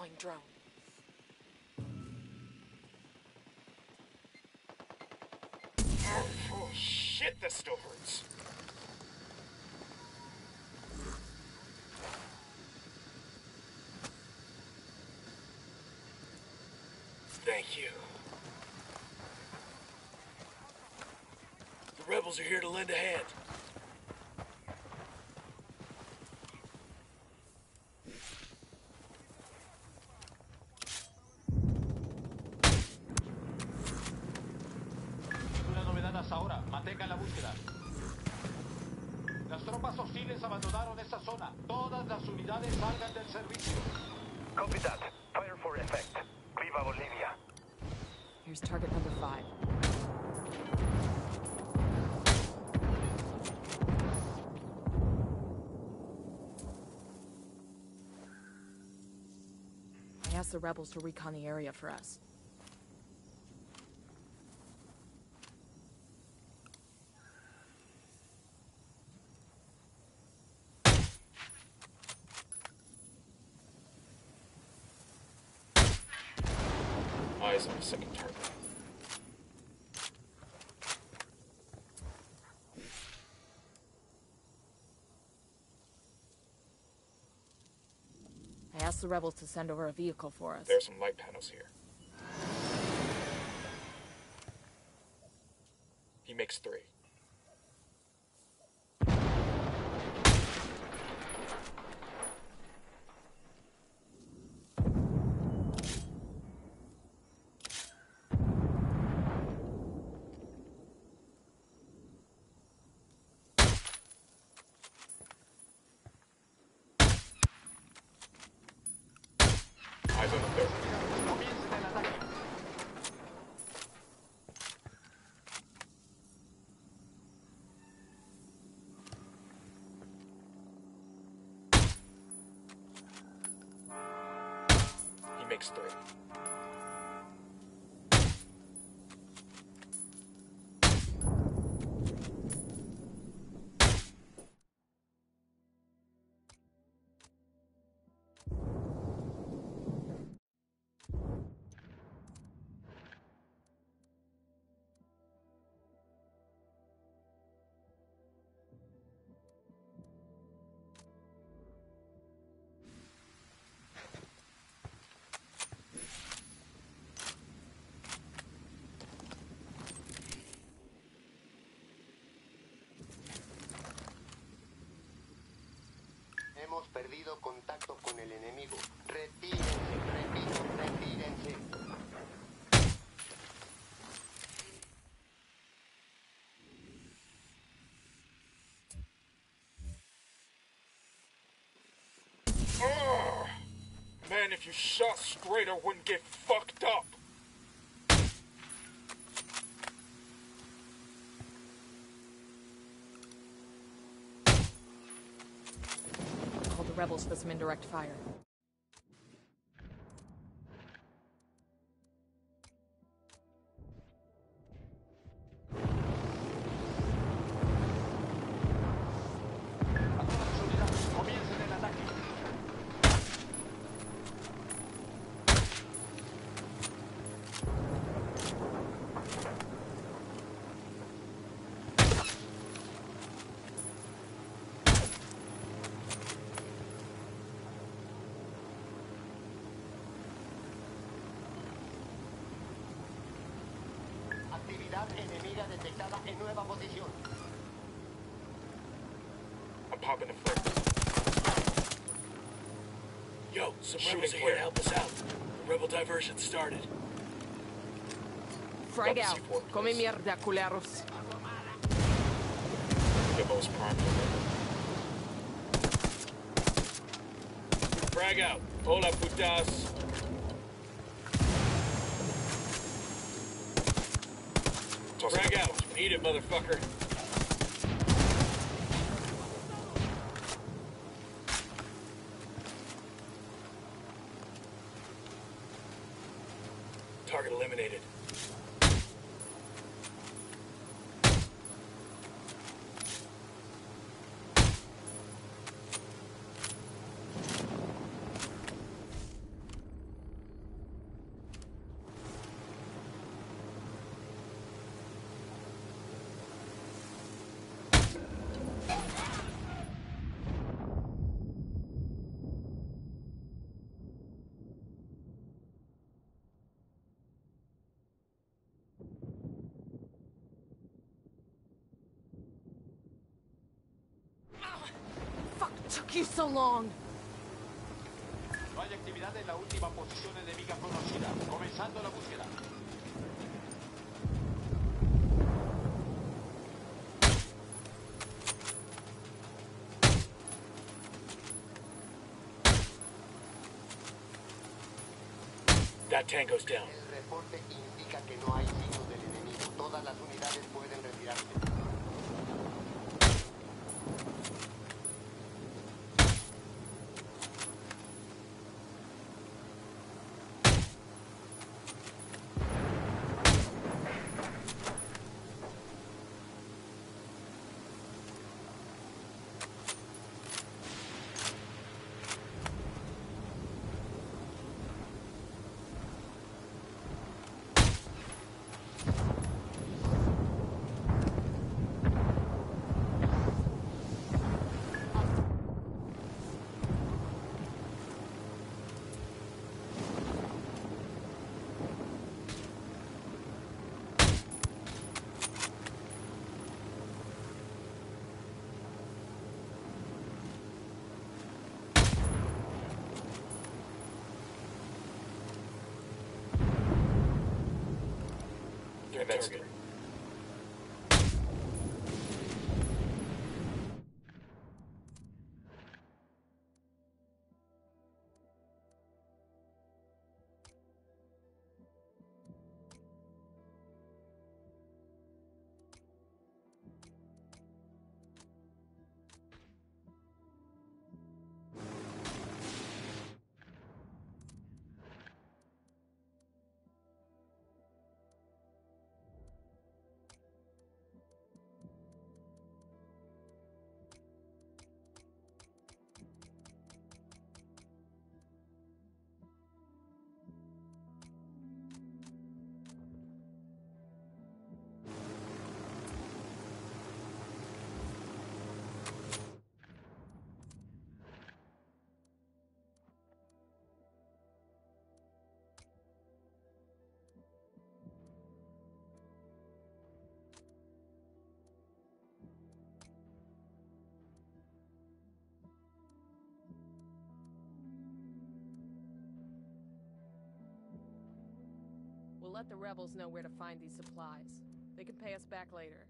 Deploying drone. Oh, shit, this still hurts. Thank you. The rebels are here to lend a hand. Una novedad hasta ahora. Mantengan la búsqueda. Las tropas hostiles abandonaron esta zona. Todas las unidades salgan del servicio. Copy that. Fire for effect. Viva Bolivia. Here's target number five. I asked the rebels to recon the area for us. The rebels to send over a vehicle for us. There's some light panels here. Makes three. Hemos perdido contacto con el enemigo. Retírense, repito, retírense. Ugh. Man, if you shot straight, I wouldn't get fucked up. Rebels for some indirect fire. Frag out. Come mierda, culeros. Frag out. Hola, putas. Frag out. Eat it, motherfucker. Target eliminated. took you so long? No hay actividad en la última posición enemiga conocida. Comenzando la búsqueda. That tango's down. Let the rebels know where to find these supplies. They can pay us back later.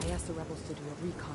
I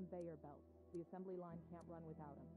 conveyor belts. The assembly line can't run without them.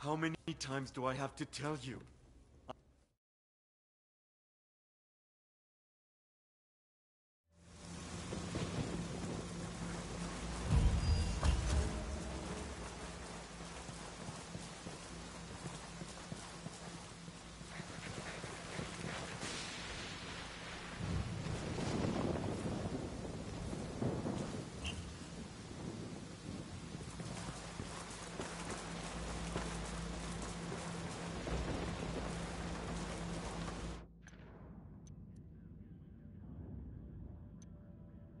How many times do I have to tell you?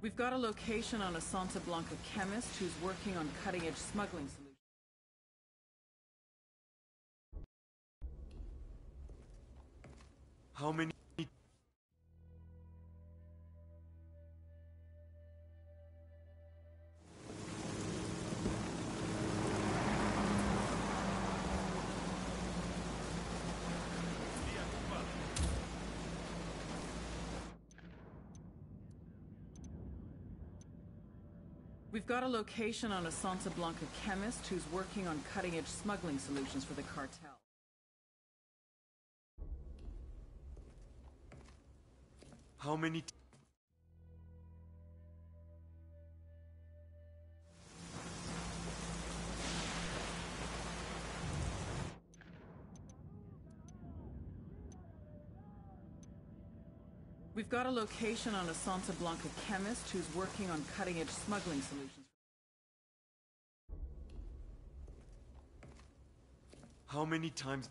We've got a location on a Santa Blanca chemist who's working on cutting-edge smuggling solutions. Got a location on a Santa Blanca chemist who's working on cutting-edge smuggling solutions for the cartel. How many We've got a location on a Santa Blanca chemist who's working on cutting-edge smuggling solutions. How many times?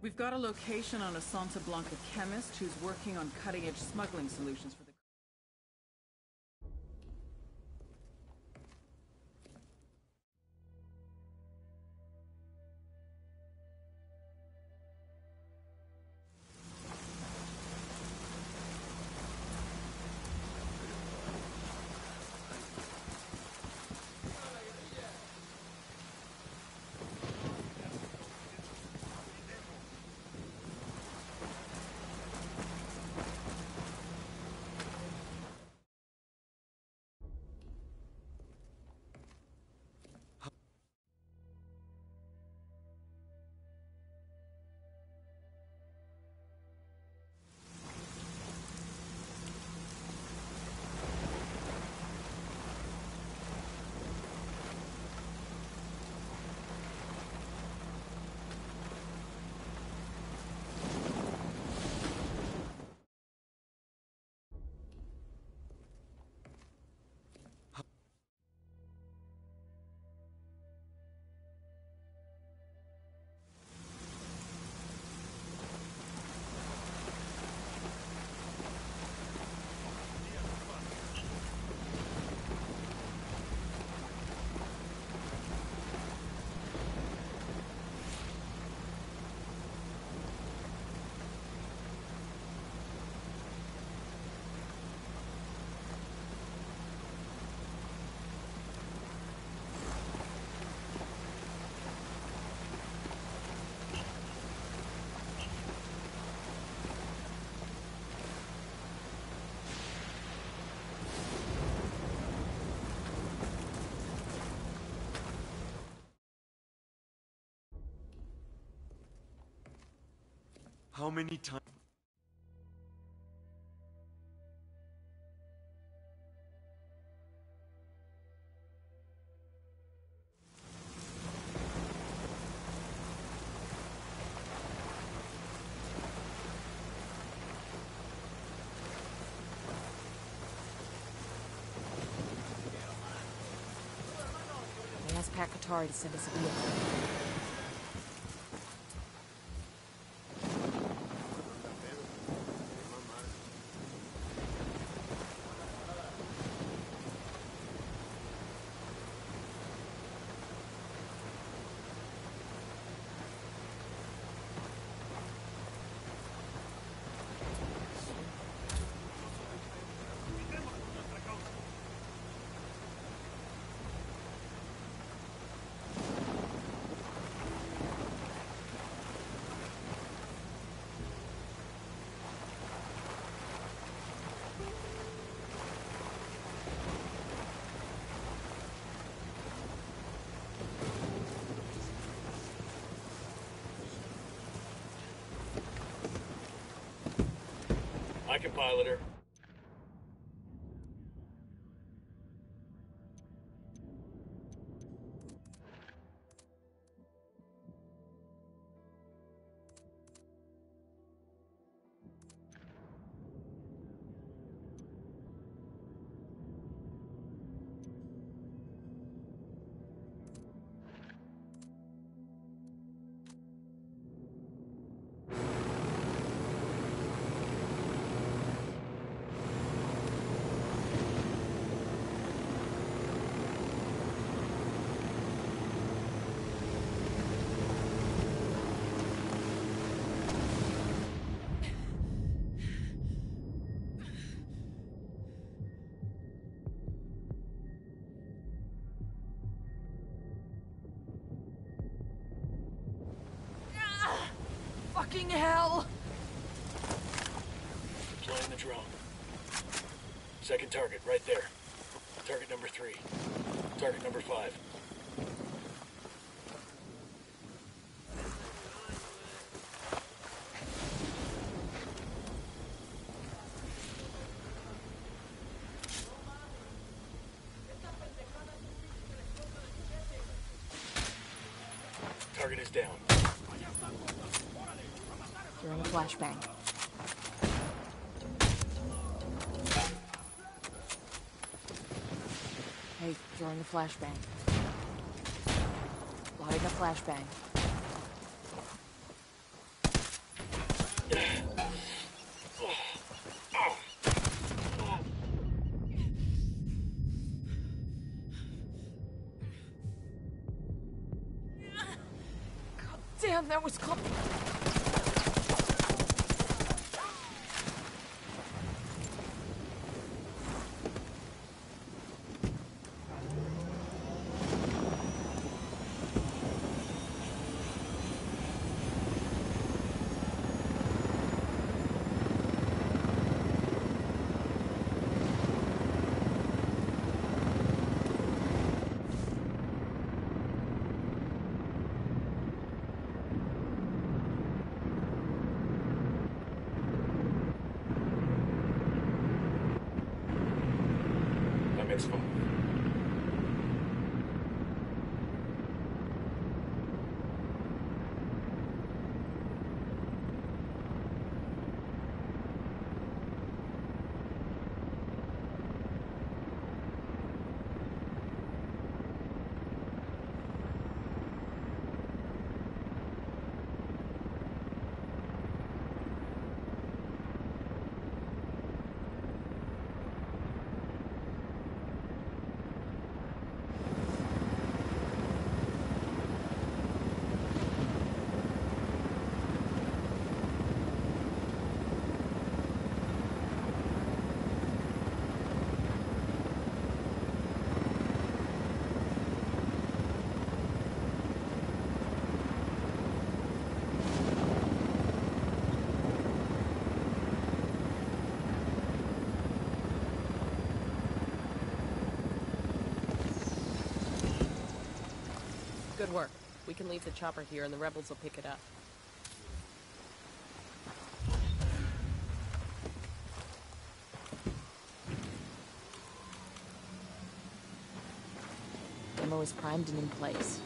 We've got a location on a Santa Blanca chemist who's working on cutting-edge smuggling solutions for the... How many times asked Pat to send us a vehicle. Can pilot Fucking hell! Deploying the drone. Second target, right there. Target number three. Target number five. Target is down. Flashbang. Hey, throwing a flashbang. Loading a flashbang. God damn, that was close. Can leave the chopper here and the rebels will pick it up. Demo is primed and in place.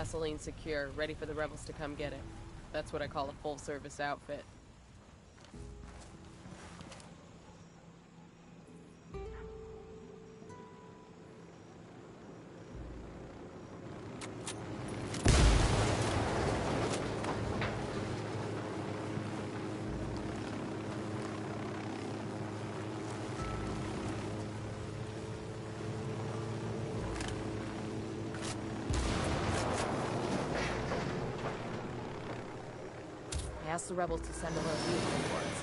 Gasoline secure, ready for the rebels to come get it. That's what I call a full service outfit. The rebels to send a little vehicle us.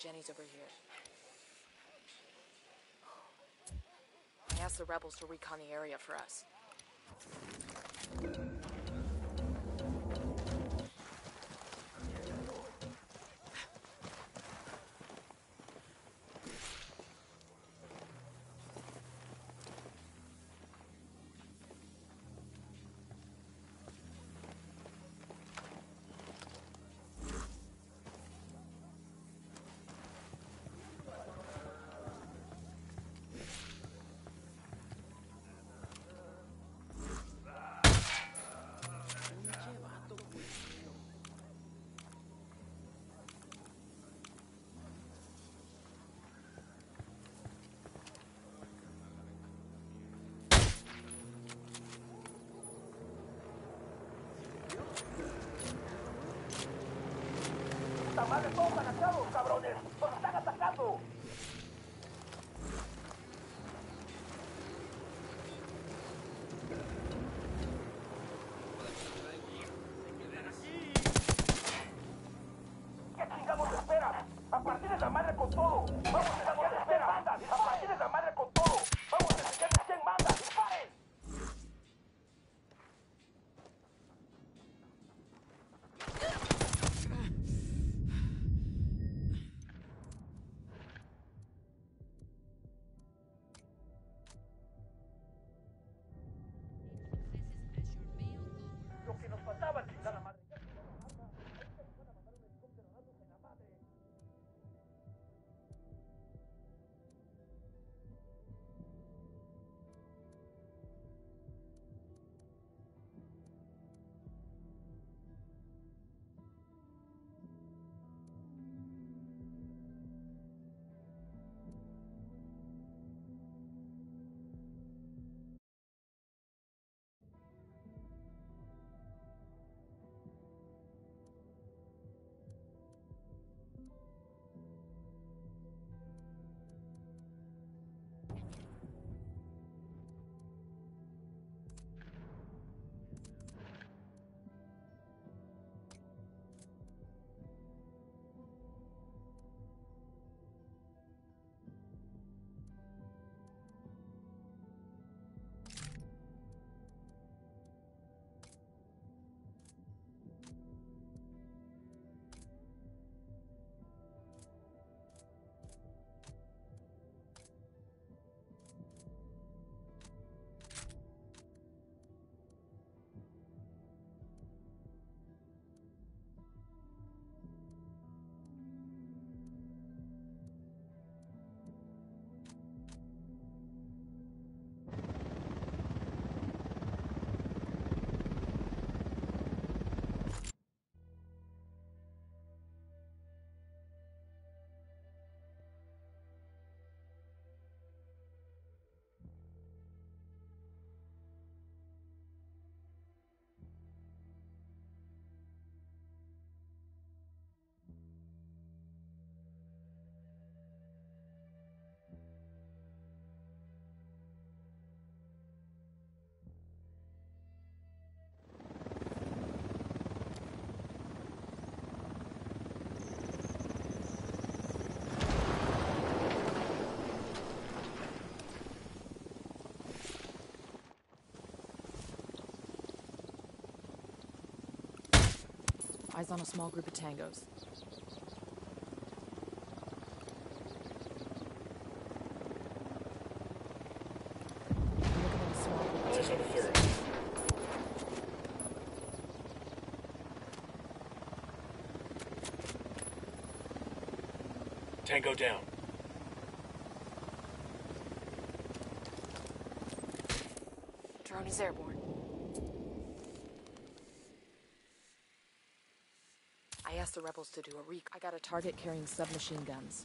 Jenny's over here. I asked the rebels to recon the area for us. Vale, compra. Eyes on a small group of tangos. I'm looking at a small group of Focus on the third. Tango down. Drone is airborne. I asked the rebels to do a. I got a target carrying submachine guns.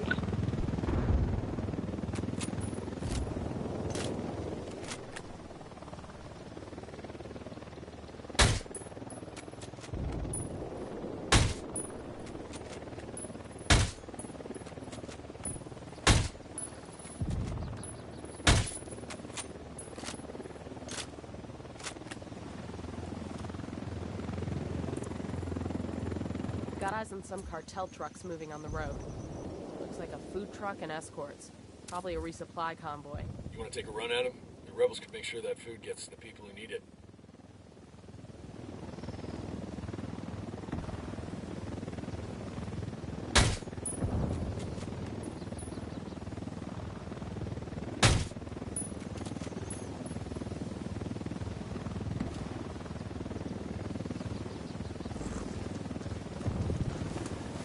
Eyes on some cartel trucks moving on the road. Looks like a food truck and escorts. Probably a resupply convoy. You want to take a run at them? The rebels can make sure that food gets to the people who need it.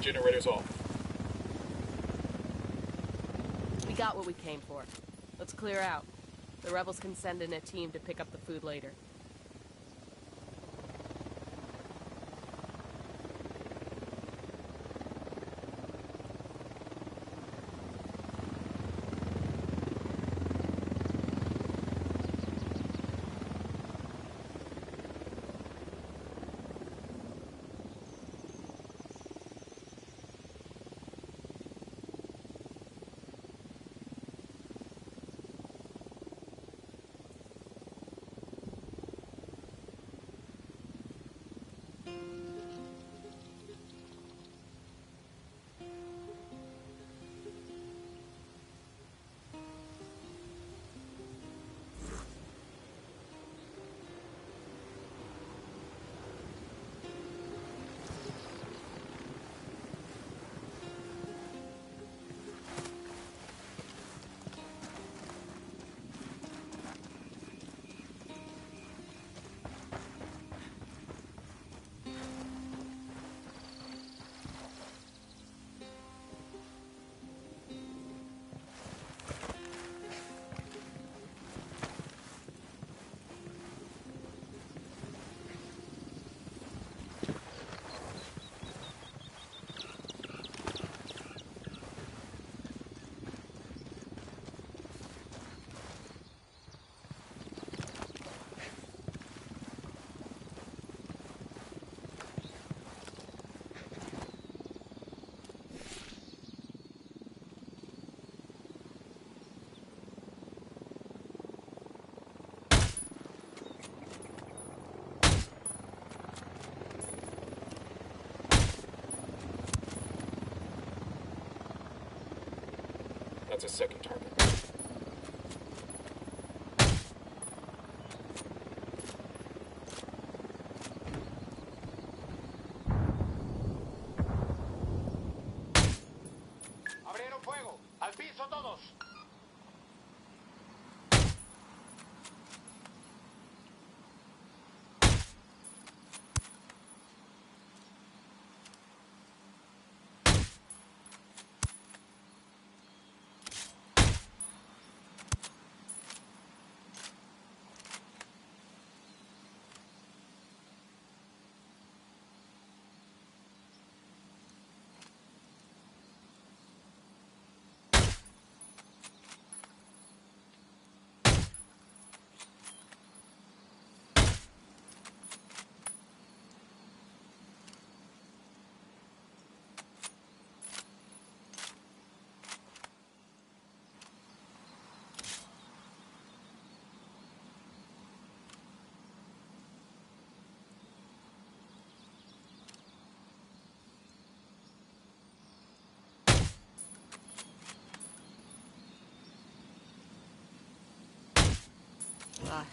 Generators off. We got what we came for. Let's clear out. The rebels can send in a team to pick up the food later. That's a second target.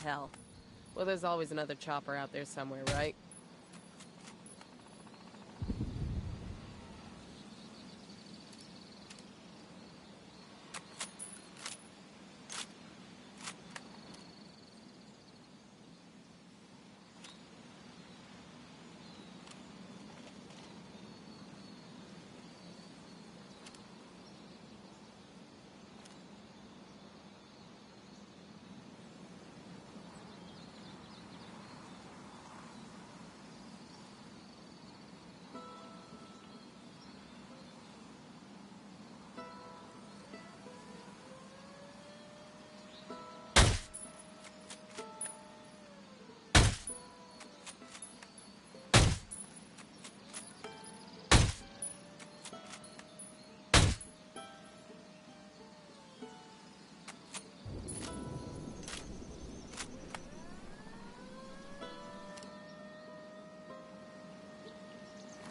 Hell? Well, there's always another chopper out there somewhere, right?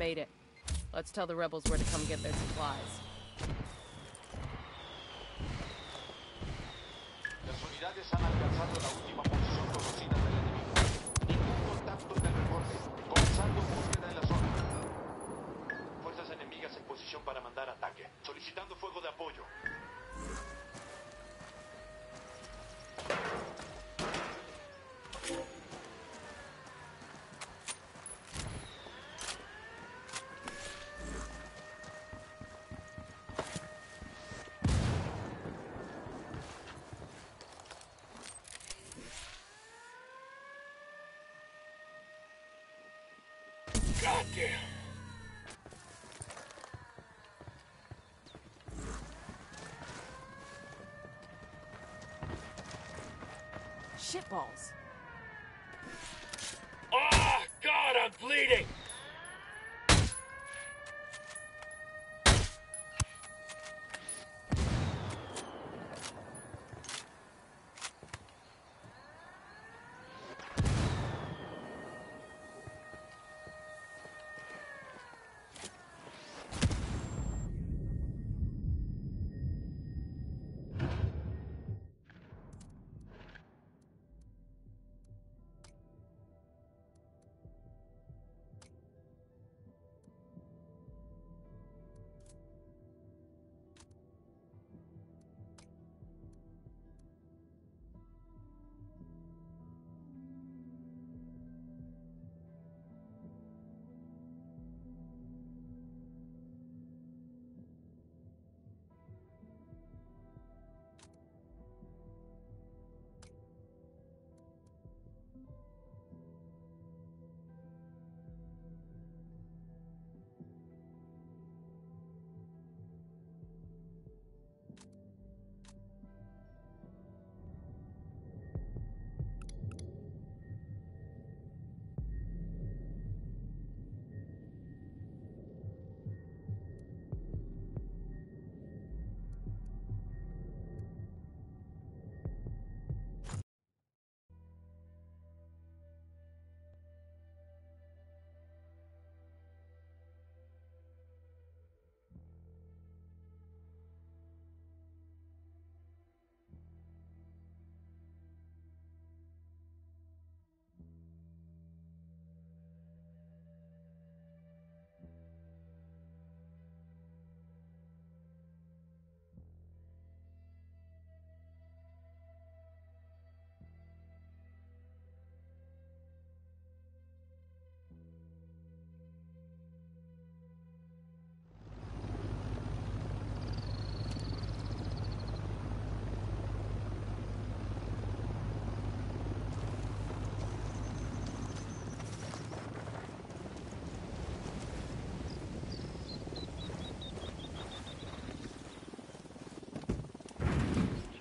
Made it. Let's tell the rebels where to come get their supplies. Las unidades han alcanzado la última posición conocida del enemigo. Ningún contacto en el reporte. Comenzando búsqueda en la zona. Fuerzas enemigas en posición para mandar ataque. Solicitando fuego de apoyo. Goddamn. Shitballs. Ah, God, I'm bleeding.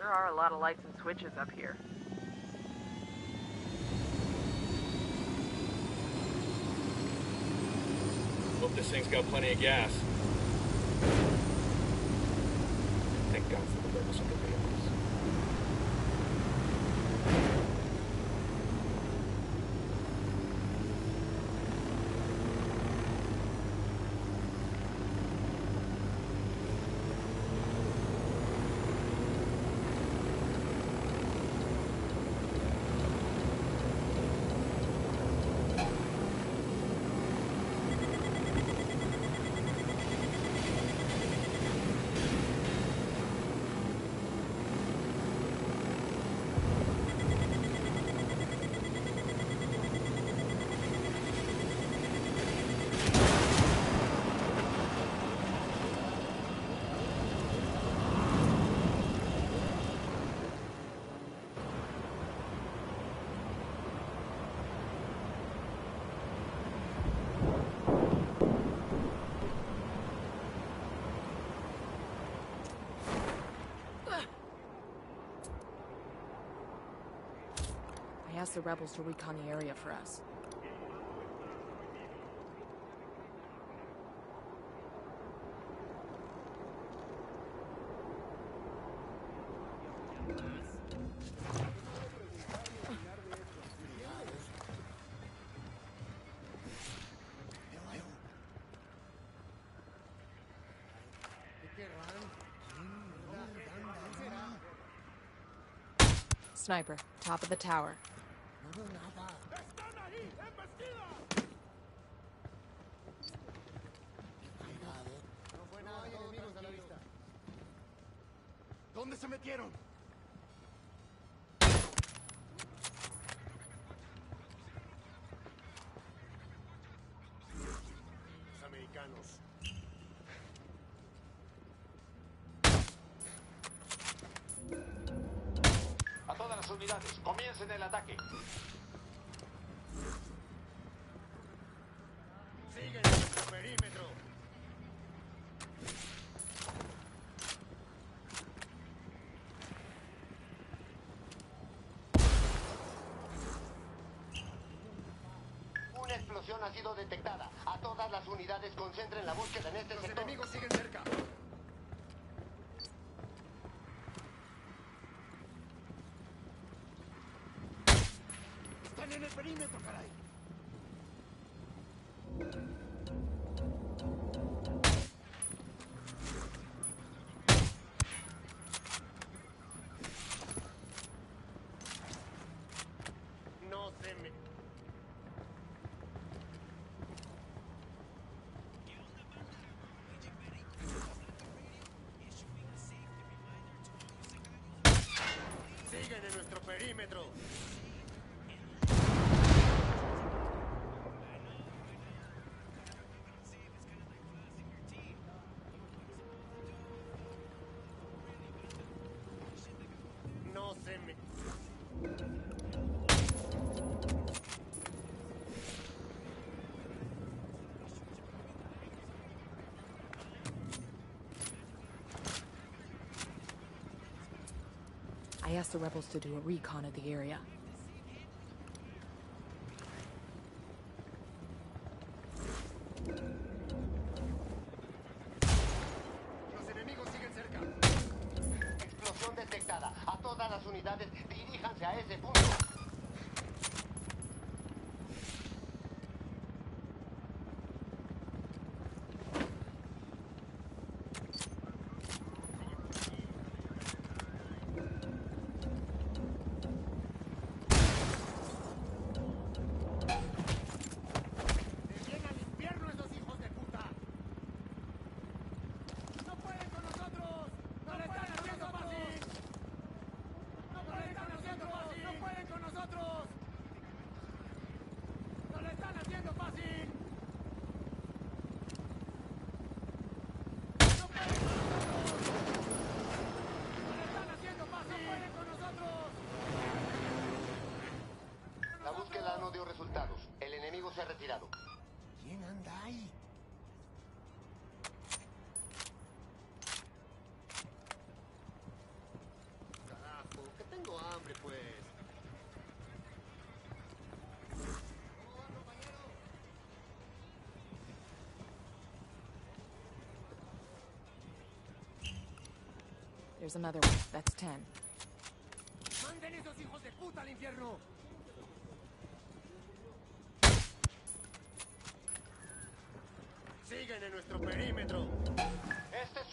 Are a lot of lights and switches up here. Hope this thing's got plenty of gas. Thank God for the levels of the vehicles. I asked the rebels to recon the area for us. Sniper, top of the tower. Unidades, comiencen el ataque. Siguen en nuestro perímetro. Una explosión ha sido detectada. A todas las unidades concentren la búsqueda en este Los sector. enemigos siguen cerca. Siguen en nuestro perímetro. I asked the rebels to do a recon of the area. Here's another one. That's ten. ¡Manden esos hijos de puta al infierno! Siguen en nuestro perímetro. Este es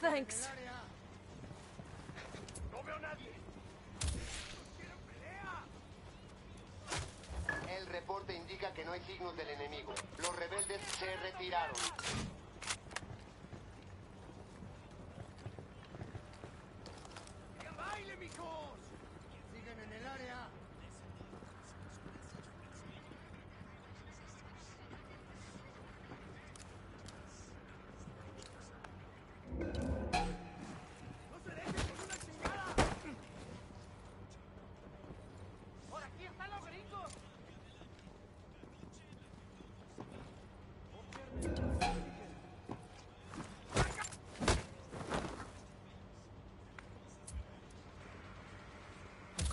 Thanks. ¡No veo nadie! El reporte indica que no hay signos del enemigo. Los rebeldes se retiraron.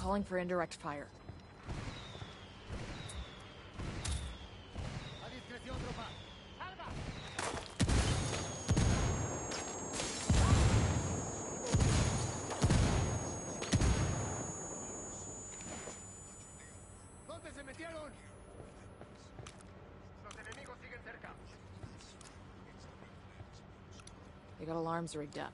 Calling for indirect fire. ¡A discreción, tropa! ¡Salva! ¿Dónde se metieron? Los enemigos siguen cerca. They got alarms rigged up.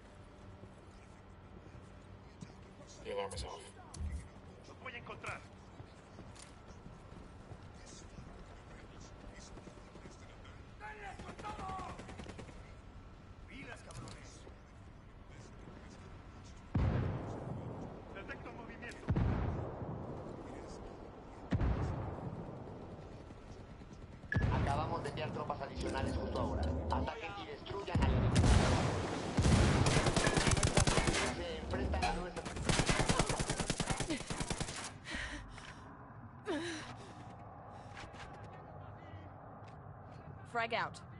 Frag out.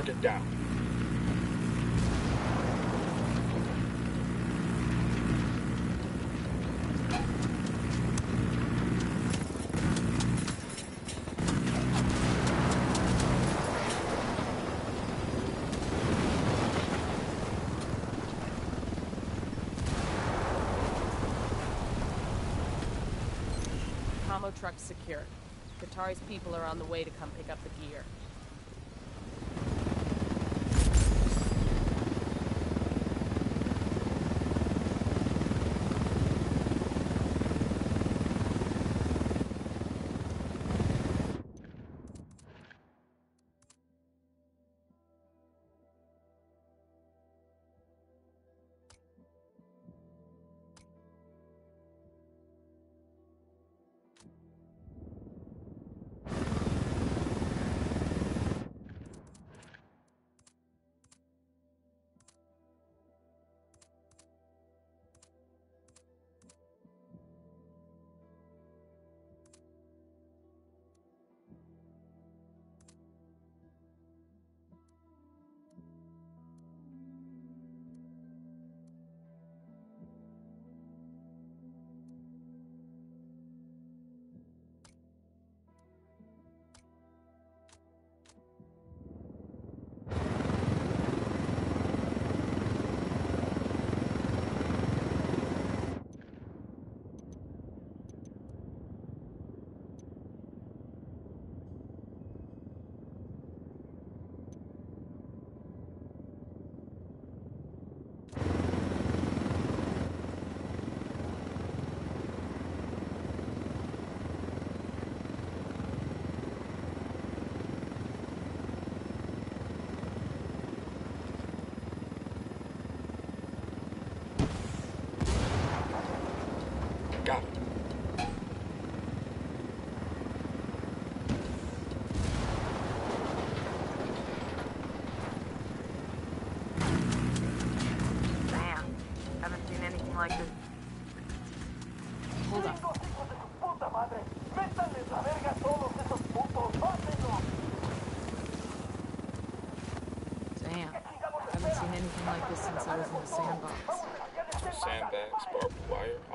Target down. Commo truck's secure. Katari's people are on the way to come pick up the gear.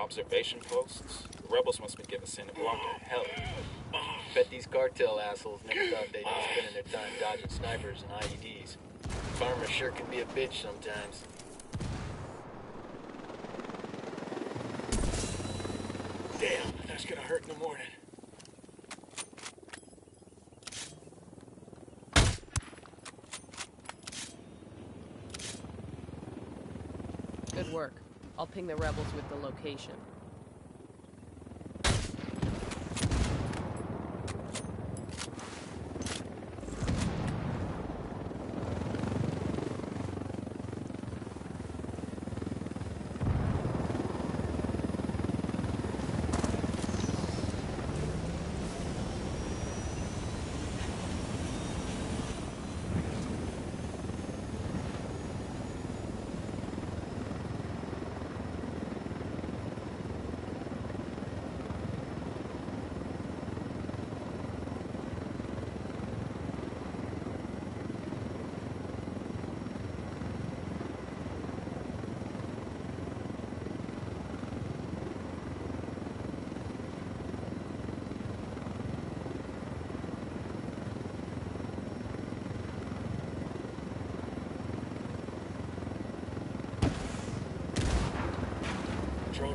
Observation posts. Rebels must be giving Santa Blanca hell. Bet these cartel assholes never thought they'd be spending their time dodging snipers and IEDs. Farmers sure can be a bitch sometimes. Damn, that's gonna hurt in the morning. Good work. I'll ping the rebels with the location.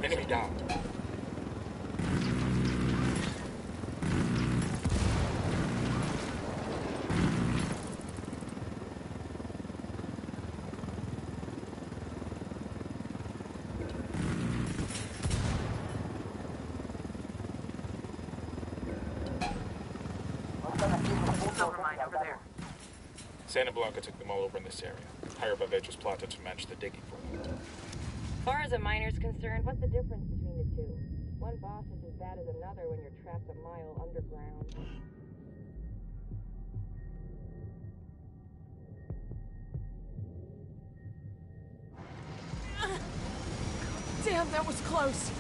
Enemy down. Santa Blanca took them all over in this area. Higher edge was plotted to match the digging. As a miner's concerned, what's the difference between the two? One boss is as bad as another when you're trapped a mile underground. Damn, that was close.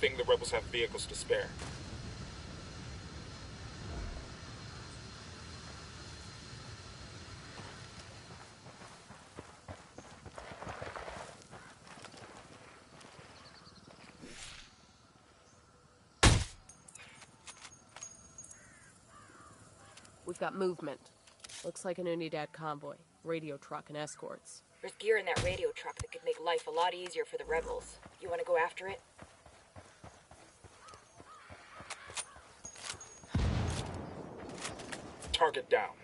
Thing the rebels have vehicles to spare. We've got movement. Looks like an Unidad convoy, radio truck, and escorts. There's gear in that radio truck that could make life a lot easier for the rebels. You want to go after it? Target down.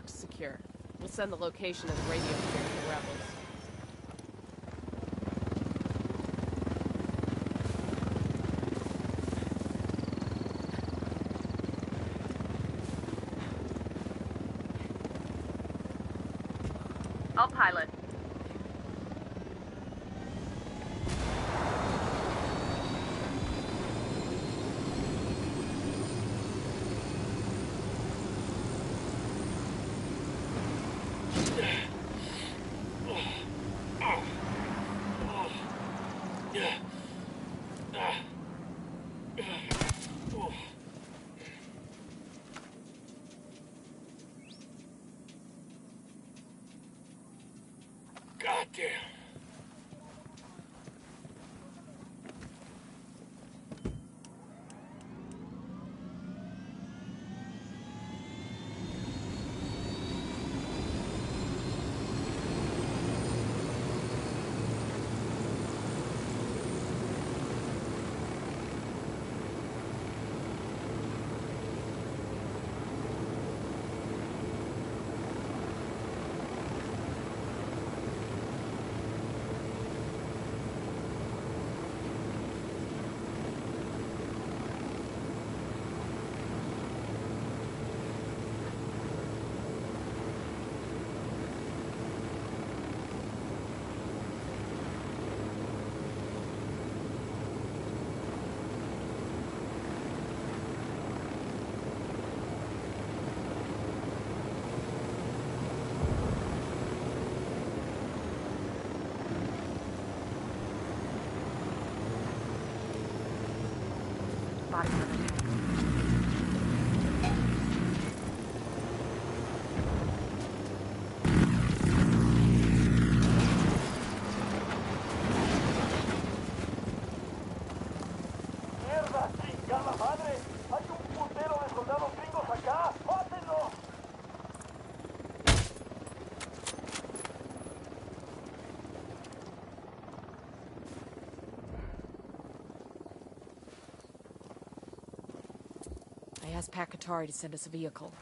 Truck's secure. We'll send the location of the radio gear to the rebels. Asked Pac Katari to send us a vehicle.